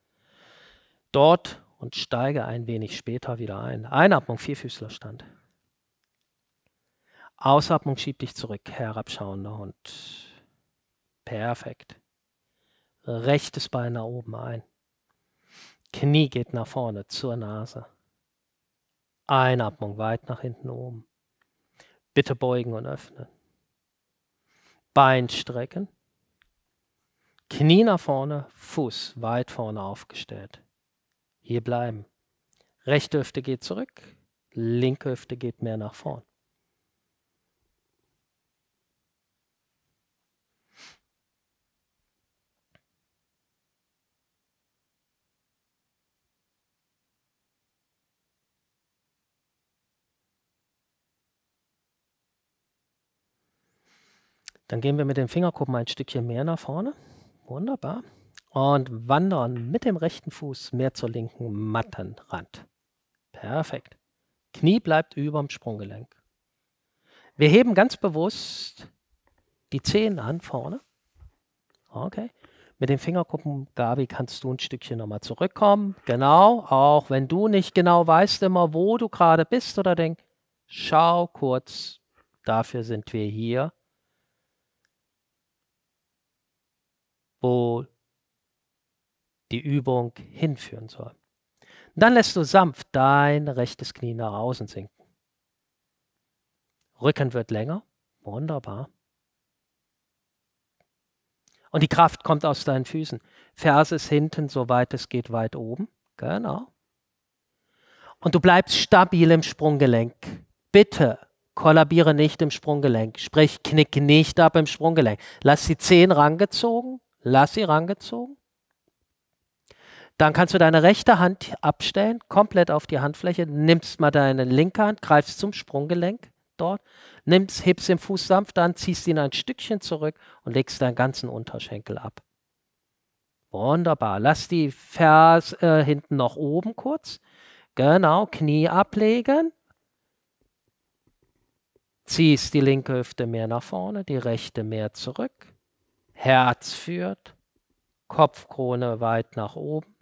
dort und steige ein wenig später wieder ein. Einatmung, Vierfüßlerstand. Ausatmung, schieb dich zurück, herabschauender Hund. Perfekt. Rechtes Bein nach oben ein. Knie geht nach vorne zur Nase. Einatmung weit nach hinten oben. Bitte beugen und öffnen. Bein strecken. Knie nach vorne, Fuß weit vorne aufgestellt. Hier bleiben. Rechte Hüfte geht zurück, linke Hüfte geht mehr nach vorn. Dann gehen wir mit den Fingerkuppen ein Stückchen mehr nach vorne. Wunderbar. Und wandern mit dem rechten Fuß mehr zur linken Mattenrand. Perfekt. Knie bleibt über dem Sprunggelenk. Wir heben ganz bewusst die Zehen an vorne. Okay. Mit den Fingerkuppen, Gabi, kannst du ein Stückchen nochmal zurückkommen. Genau, auch wenn du nicht genau weißt immer, wo du gerade bist oder denkst, schau kurz, dafür sind wir hier wo die Übung hinführen soll. dann lässt du sanft dein rechtes Knie nach außen sinken. Rücken wird länger. Wunderbar. Und die Kraft kommt aus deinen Füßen. Ferse ist hinten, soweit es geht, weit oben. Genau. Und du bleibst stabil im Sprunggelenk. Bitte kollabiere nicht im Sprunggelenk. Sprich, knick nicht ab im Sprunggelenk. Lass die Zehen rangezogen. Lass sie rangezogen. Dann kannst du deine rechte Hand abstellen, komplett auf die Handfläche, nimmst mal deine linke Hand, greifst zum Sprunggelenk dort, nimmst, hebst den Fuß sanft an, ziehst ihn ein Stückchen zurück und legst deinen ganzen Unterschenkel ab. Wunderbar. Lass die Vers äh, hinten noch oben kurz. Genau, Knie ablegen. Ziehst die linke Hüfte mehr nach vorne, die rechte mehr zurück. Herz führt, Kopfkrone weit nach oben.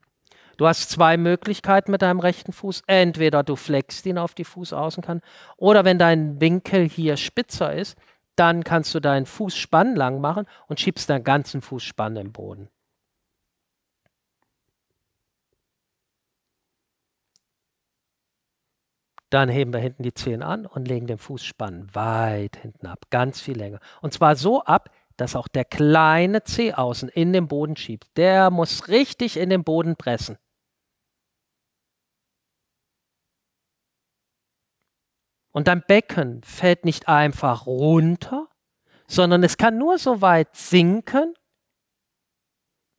Du hast zwei Möglichkeiten mit deinem rechten Fuß. Entweder du flexst ihn auf die Fußaußenkante oder wenn dein Winkel hier spitzer ist, dann kannst du deinen Fußspann lang machen und schiebst deinen ganzen Fußspann im Boden. Dann heben wir hinten die Zehen an und legen den Fußspann weit hinten ab, ganz viel länger. Und zwar so ab, dass auch der kleine Zeh außen in den Boden schiebt. Der muss richtig in den Boden pressen. Und dein Becken fällt nicht einfach runter, sondern es kann nur so weit sinken,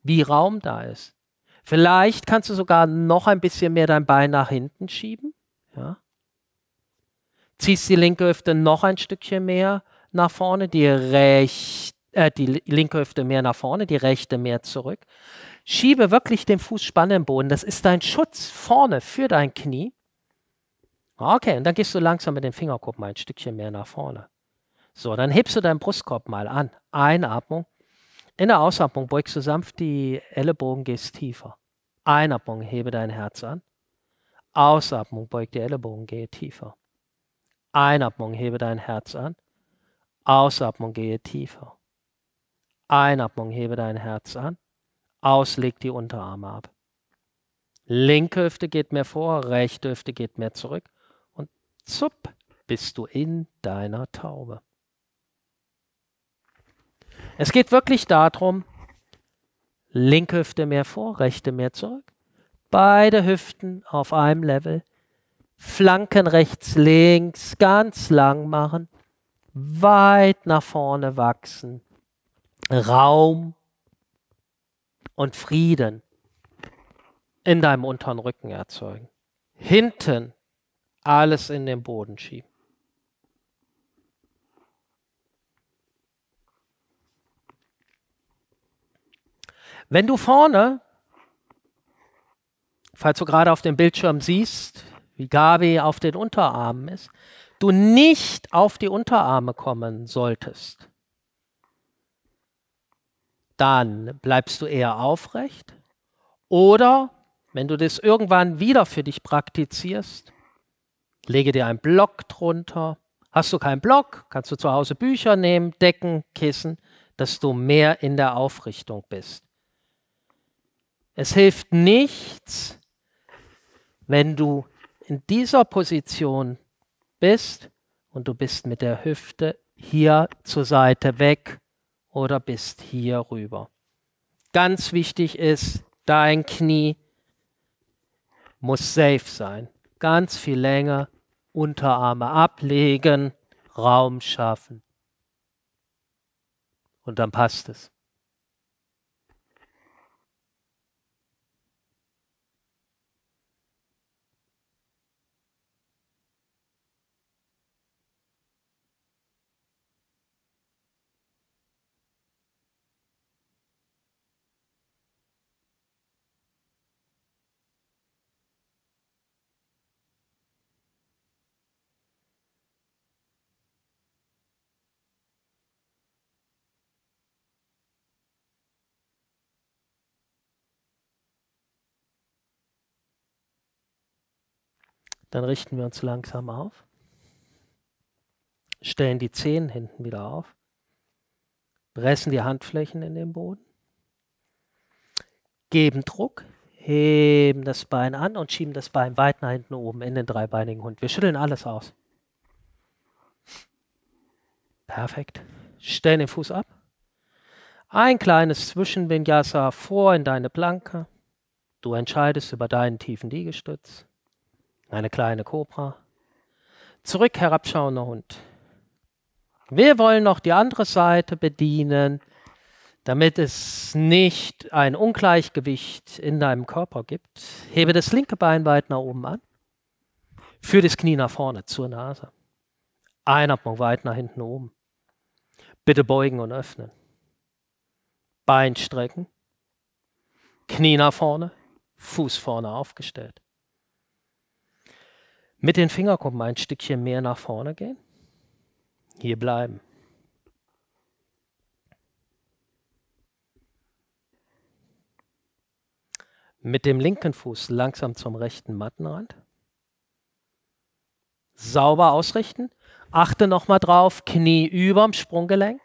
wie Raum da ist. Vielleicht kannst du sogar noch ein bisschen mehr dein Bein nach hinten schieben. Ja ziehst die linke Hüfte noch ein Stückchen mehr nach vorne, die, recht, äh, die linke Hüfte mehr nach vorne, die rechte mehr zurück. Schiebe wirklich den Fußspann im Boden. Das ist dein Schutz vorne für dein Knie. Okay, und dann gehst du langsam mit den Fingerkuppen ein Stückchen mehr nach vorne. So, dann hebst du deinen Brustkorb mal an. Einatmung. In der Ausatmung beugst du sanft die Ellenbogen, gehst tiefer. Einatmung, hebe dein Herz an. Ausatmung, beug die Ellenbogen, gehe tiefer. Einatmung, hebe dein Herz an. Ausatmung, gehe tiefer. Einatmung, hebe dein Herz an. Ausleg die Unterarme ab. Linke Hüfte geht mehr vor, rechte Hüfte geht mehr zurück. Und zupp, bist du in deiner Taube. Es geht wirklich darum, linke Hüfte mehr vor, rechte mehr zurück. Beide Hüften auf einem Level. Flanken rechts, links, ganz lang machen, weit nach vorne wachsen, Raum und Frieden in deinem unteren Rücken erzeugen. Hinten alles in den Boden schieben. Wenn du vorne, falls du gerade auf dem Bildschirm siehst, wie Gabi auf den Unterarmen ist, du nicht auf die Unterarme kommen solltest, dann bleibst du eher aufrecht. Oder wenn du das irgendwann wieder für dich praktizierst, lege dir einen Block drunter. Hast du keinen Block, kannst du zu Hause Bücher nehmen, Decken, Kissen, dass du mehr in der Aufrichtung bist. Es hilft nichts, wenn du in dieser Position bist und du bist mit der Hüfte hier zur Seite weg oder bist hier rüber. Ganz wichtig ist, dein Knie muss safe sein. Ganz viel länger, Unterarme ablegen, Raum schaffen. Und dann passt es. Dann richten wir uns langsam auf, stellen die Zehen hinten wieder auf, pressen die Handflächen in den Boden, geben Druck, heben das Bein an und schieben das Bein weit nach hinten oben in den dreibeinigen Hund. Wir schütteln alles aus. Perfekt. Stellen den Fuß ab. Ein kleines Zwischenvinyasa vor in deine Planke. Du entscheidest über deinen tiefen Liegestütz. Eine kleine Kobra. Zurück herabschauender Hund. Wir wollen noch die andere Seite bedienen, damit es nicht ein Ungleichgewicht in deinem Körper gibt. Hebe das linke Bein weit nach oben an. Führ das Knie nach vorne zur Nase. Einatmung weit nach hinten oben. Bitte beugen und öffnen. Bein strecken. Knie nach vorne. Fuß vorne aufgestellt. Mit den Fingerkuppen ein Stückchen mehr nach vorne gehen. Hier bleiben. Mit dem linken Fuß langsam zum rechten Mattenrand. Sauber ausrichten. Achte nochmal drauf, Knie überm Sprunggelenk.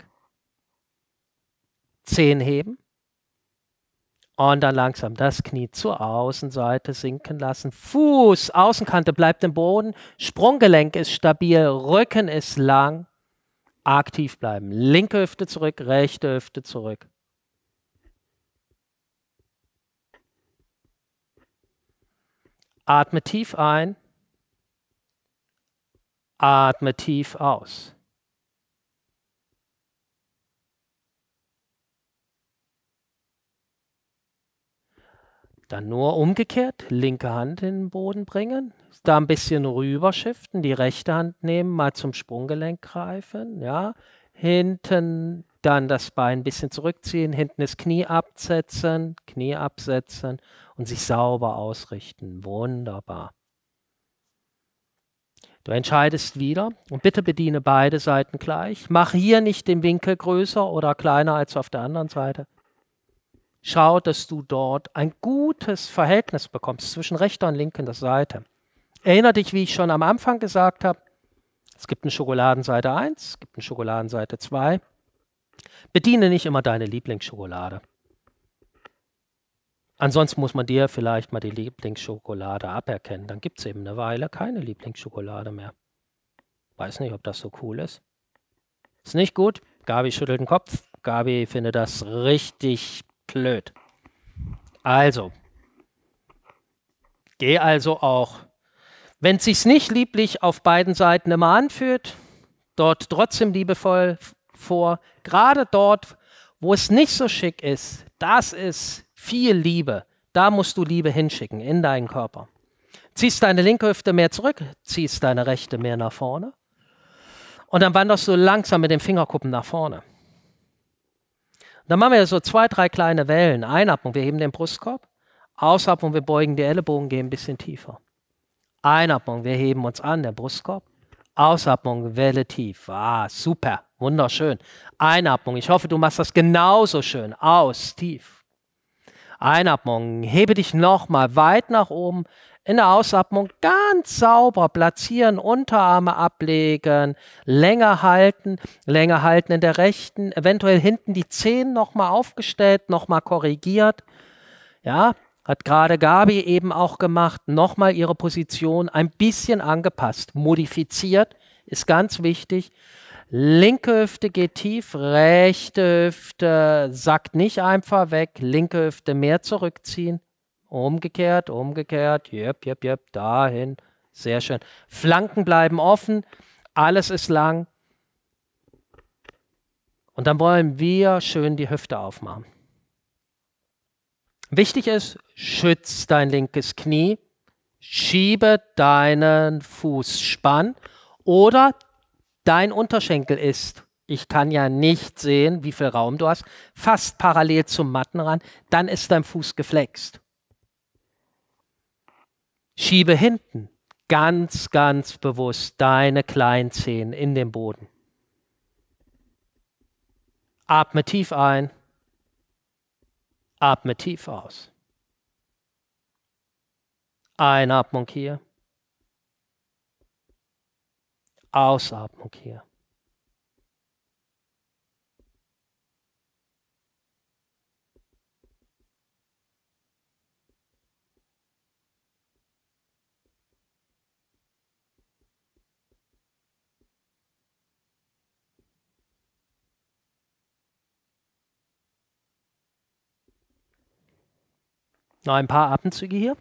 Zehen heben. Und dann langsam das Knie zur Außenseite sinken lassen. Fuß, Außenkante bleibt im Boden. Sprunggelenk ist stabil, Rücken ist lang. Aktiv bleiben. Linke Hüfte zurück, rechte Hüfte zurück. Atme tief ein. Atme tief aus. Dann nur umgekehrt, linke Hand in den Boden bringen, da ein bisschen rüber shiften, die rechte Hand nehmen, mal zum Sprunggelenk greifen, ja, hinten dann das Bein ein bisschen zurückziehen, hinten das Knie absetzen, Knie absetzen und sich sauber ausrichten. Wunderbar. Du entscheidest wieder und bitte bediene beide Seiten gleich. Mach hier nicht den Winkel größer oder kleiner als auf der anderen Seite. Schau, dass du dort ein gutes Verhältnis bekommst zwischen rechter und linker Seite. Erinner dich, wie ich schon am Anfang gesagt habe, es gibt eine Schokoladenseite 1, es gibt eine Schokoladenseite 2. Bediene nicht immer deine Lieblingsschokolade. Ansonsten muss man dir vielleicht mal die Lieblingsschokolade aberkennen. Dann gibt es eben eine Weile keine Lieblingsschokolade mehr. Weiß nicht, ob das so cool ist. Ist nicht gut. Gabi schüttelt den Kopf. Gabi findet das richtig blöd. Also, geh also auch, wenn es sich nicht lieblich auf beiden Seiten immer anfühlt, dort trotzdem liebevoll vor. Gerade dort, wo es nicht so schick ist, das ist viel Liebe. Da musst du Liebe hinschicken in deinen Körper. Ziehst deine linke Hüfte mehr zurück, ziehst deine rechte mehr nach vorne. Und dann wanderst du langsam mit den Fingerkuppen nach vorne. Dann machen wir so zwei, drei kleine Wellen. Einatmung, wir heben den Brustkorb. Ausatmung, wir beugen die Ellenbogen, gehen ein bisschen tiefer. Einatmung, wir heben uns an, der Brustkorb. Ausatmung, Welle tief. Ah, super, wunderschön. Einatmung, ich hoffe, du machst das genauso schön. Aus, tief. Einatmung, hebe dich nochmal weit nach oben. In der Ausatmung ganz sauber platzieren, Unterarme ablegen, länger halten, länger halten in der rechten, eventuell hinten die Zehen nochmal aufgestellt, nochmal korrigiert. Ja, hat gerade Gabi eben auch gemacht, nochmal ihre Position ein bisschen angepasst, modifiziert, ist ganz wichtig. Linke Hüfte geht tief, rechte Hüfte sackt nicht einfach weg, linke Hüfte mehr zurückziehen. Umgekehrt, umgekehrt, jep, jep, jep, dahin. Sehr schön. Flanken bleiben offen, alles ist lang. Und dann wollen wir schön die Hüfte aufmachen. Wichtig ist, schütz dein linkes Knie, schiebe deinen Fußspann oder dein Unterschenkel ist, ich kann ja nicht sehen, wie viel Raum du hast, fast parallel zum Mattenrand, dann ist dein Fuß geflext. Schiebe hinten ganz, ganz bewusst deine kleinen Zehen in den Boden. Atme tief ein, atme tief aus. Einatmung hier. Ausatmung hier. Noch ein paar Atemzüge hier.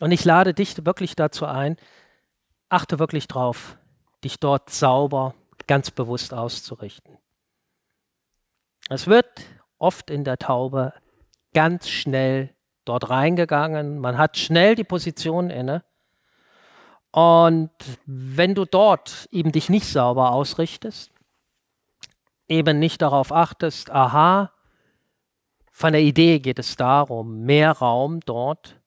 Und ich lade dich wirklich dazu ein, achte wirklich drauf, dich dort sauber, ganz bewusst auszurichten. Es wird oft in der Taube ganz schnell dort reingegangen, man hat schnell die Position inne. Und wenn du dort eben dich nicht sauber ausrichtest, eben nicht darauf achtest, aha, von der Idee geht es darum, mehr Raum dort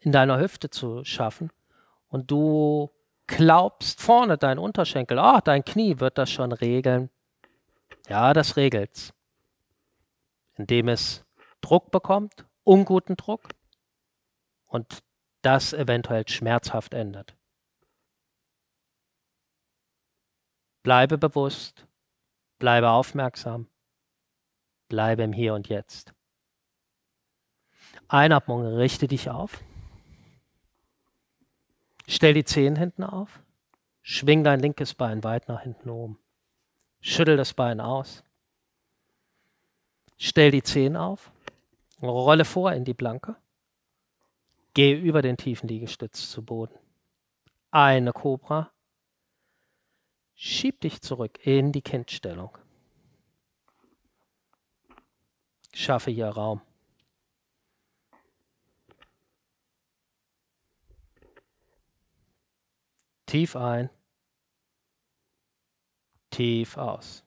in deiner Hüfte zu schaffen und du glaubst vorne dein Unterschenkel, ah, dein Knie wird das schon regeln. Ja, das regelt's. Indem es Druck bekommt, unguten Druck und das eventuell schmerzhaft endet. Bleibe bewusst, bleibe aufmerksam, bleibe im Hier und Jetzt. Einatmung, richte dich auf. Stell die Zehen hinten auf. Schwing dein linkes Bein weit nach hinten oben. Schüttel das Bein aus. Stell die Zehen auf. Rolle vor in die Blanke. Gehe über den tiefen Liegestütz zu Boden. Eine Kobra. Schieb dich zurück in die Kindstellung. Schaffe hier Raum. Tief ein, tief aus.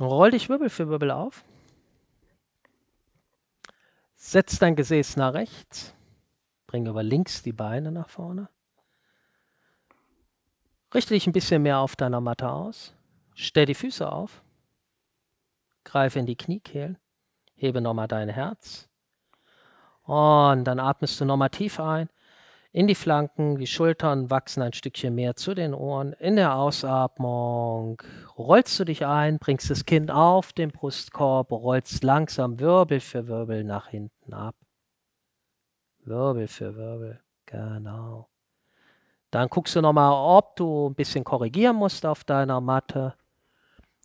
Roll dich Wirbel für Wirbel auf. Setz dein Gesäß nach rechts. Bring über links die Beine nach vorne. Richte dich ein bisschen mehr auf deiner Matte aus. Stell die Füße auf. Greife in die Kniekehlen. Hebe nochmal dein Herz. Und dann atmest du nochmal tief ein. In die Flanken, die Schultern wachsen ein Stückchen mehr zu den Ohren. In der Ausatmung rollst du dich ein, bringst das Kinn auf den Brustkorb, rollst langsam Wirbel für Wirbel nach hinten ab. Wirbel für Wirbel, genau. Dann guckst du nochmal, ob du ein bisschen korrigieren musst auf deiner Matte.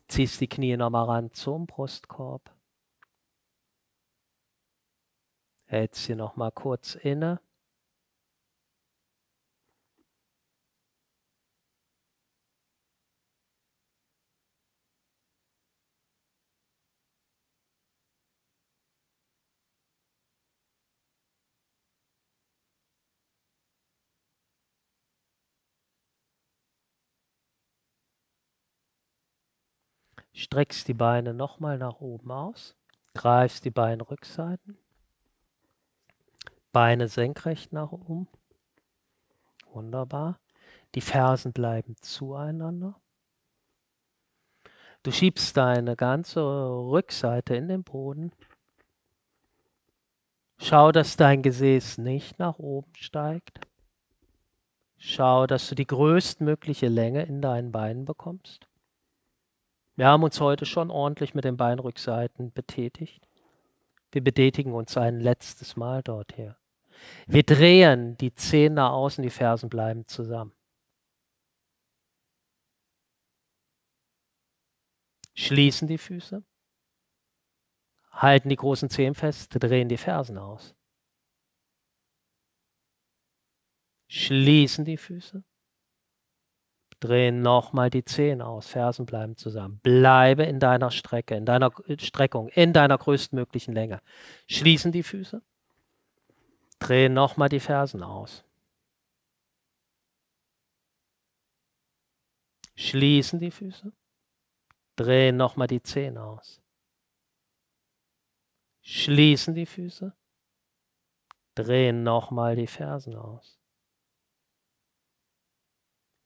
Ziehst die Knie nochmal ran zum Brustkorb. Hältst sie nochmal kurz inne. Streckst die Beine nochmal nach oben aus, greifst die Beinrückseiten, Beine senkrecht nach oben. Wunderbar. Die Fersen bleiben zueinander. Du schiebst deine ganze Rückseite in den Boden. Schau, dass dein Gesäß nicht nach oben steigt. Schau, dass du die größtmögliche Länge in deinen Beinen bekommst. Wir haben uns heute schon ordentlich mit den Beinrückseiten betätigt. Wir betätigen uns ein letztes Mal dorthin. Wir drehen die Zehen nach außen, die Fersen bleiben zusammen. Schließen die Füße, halten die großen Zehen fest, drehen die Fersen aus. Schließen die Füße, Drehen nochmal die Zehen aus. Fersen bleiben zusammen. Bleibe in deiner Strecke, in deiner Streckung, in deiner größtmöglichen Länge. Schließen die Füße. Drehen nochmal die Fersen aus. Schließen die Füße. Drehen nochmal die Zehen aus. Schließen die Füße. Drehen nochmal die Fersen aus.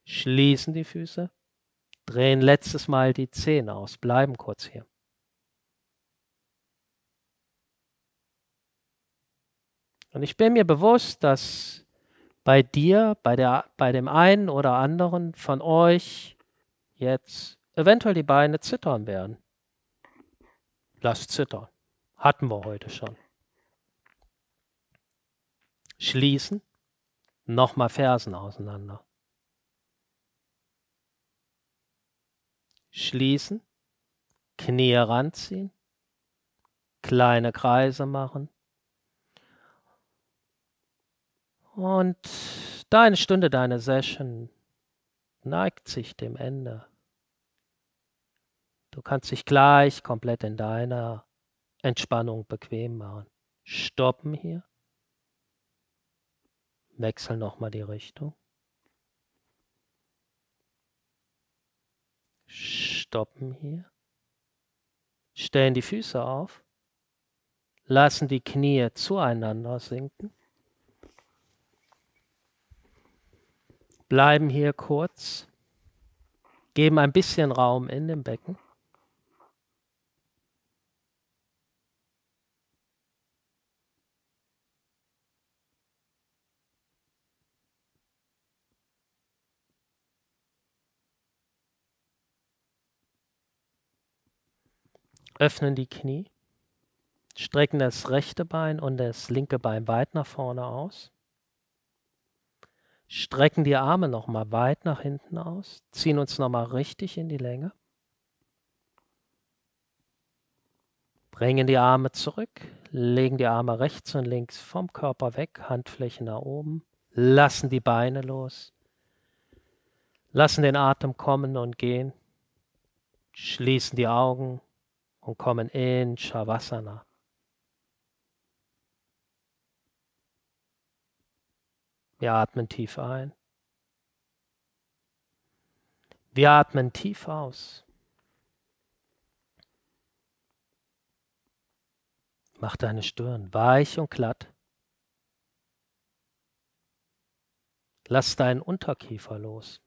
Schließen die Füße. Drehen letztes Mal die Zehen aus. Bleiben kurz hier. Und ich bin mir bewusst, dass bei dir, bei, der, bei dem einen oder anderen von euch jetzt eventuell die Beine zittern werden. Lass zittern. Hatten wir heute schon. Schließen. Nochmal Fersen auseinander. Schließen. Knie ranziehen. Kleine Kreise machen. Und deine Stunde, deine Session neigt sich dem Ende. Du kannst dich gleich komplett in deiner Entspannung bequem machen. Stoppen hier. Wechsel nochmal die Richtung. Stoppen hier. Stellen die Füße auf. Lassen die Knie zueinander sinken. Bleiben hier kurz. Geben ein bisschen Raum in dem Becken. Öffnen die Knie, strecken das rechte Bein und das linke Bein weit nach vorne aus, strecken die Arme nochmal weit nach hinten aus, ziehen uns nochmal richtig in die Länge, bringen die Arme zurück, legen die Arme rechts und links vom Körper weg, Handflächen nach oben, lassen die Beine los, lassen den Atem kommen und gehen, schließen die Augen, und kommen in Shavasana. Wir atmen tief ein. Wir atmen tief aus. Mach deine Stirn weich und glatt. Lass deinen Unterkiefer los.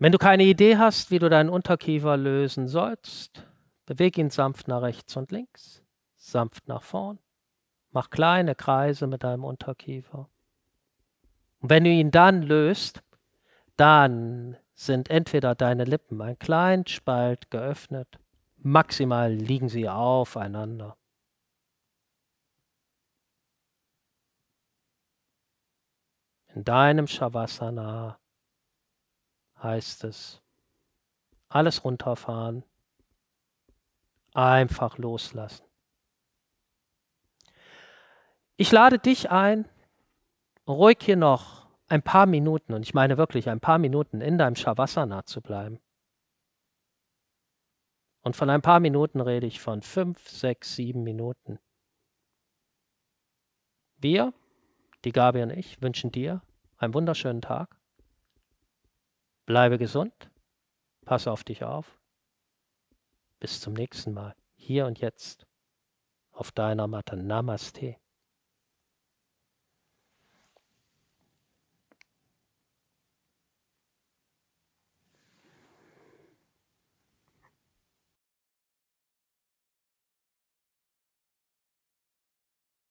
Wenn du keine Idee hast, wie du deinen Unterkiefer lösen sollst, beweg ihn sanft nach rechts und links, sanft nach vorn. Mach kleine Kreise mit deinem Unterkiefer. Und wenn du ihn dann löst, dann sind entweder deine Lippen ein kleinen Spalt geöffnet, maximal liegen sie aufeinander. In deinem Shavasana heißt es, alles runterfahren, einfach loslassen. Ich lade dich ein, ruhig hier noch ein paar Minuten, und ich meine wirklich ein paar Minuten in deinem Shavasana zu bleiben. Und von ein paar Minuten rede ich von fünf, sechs, sieben Minuten. Wir, die Gabi und ich, wünschen dir einen wunderschönen Tag. Bleibe gesund, passe auf dich auf. Bis zum nächsten Mal, hier und jetzt, auf deiner Matte. Namaste.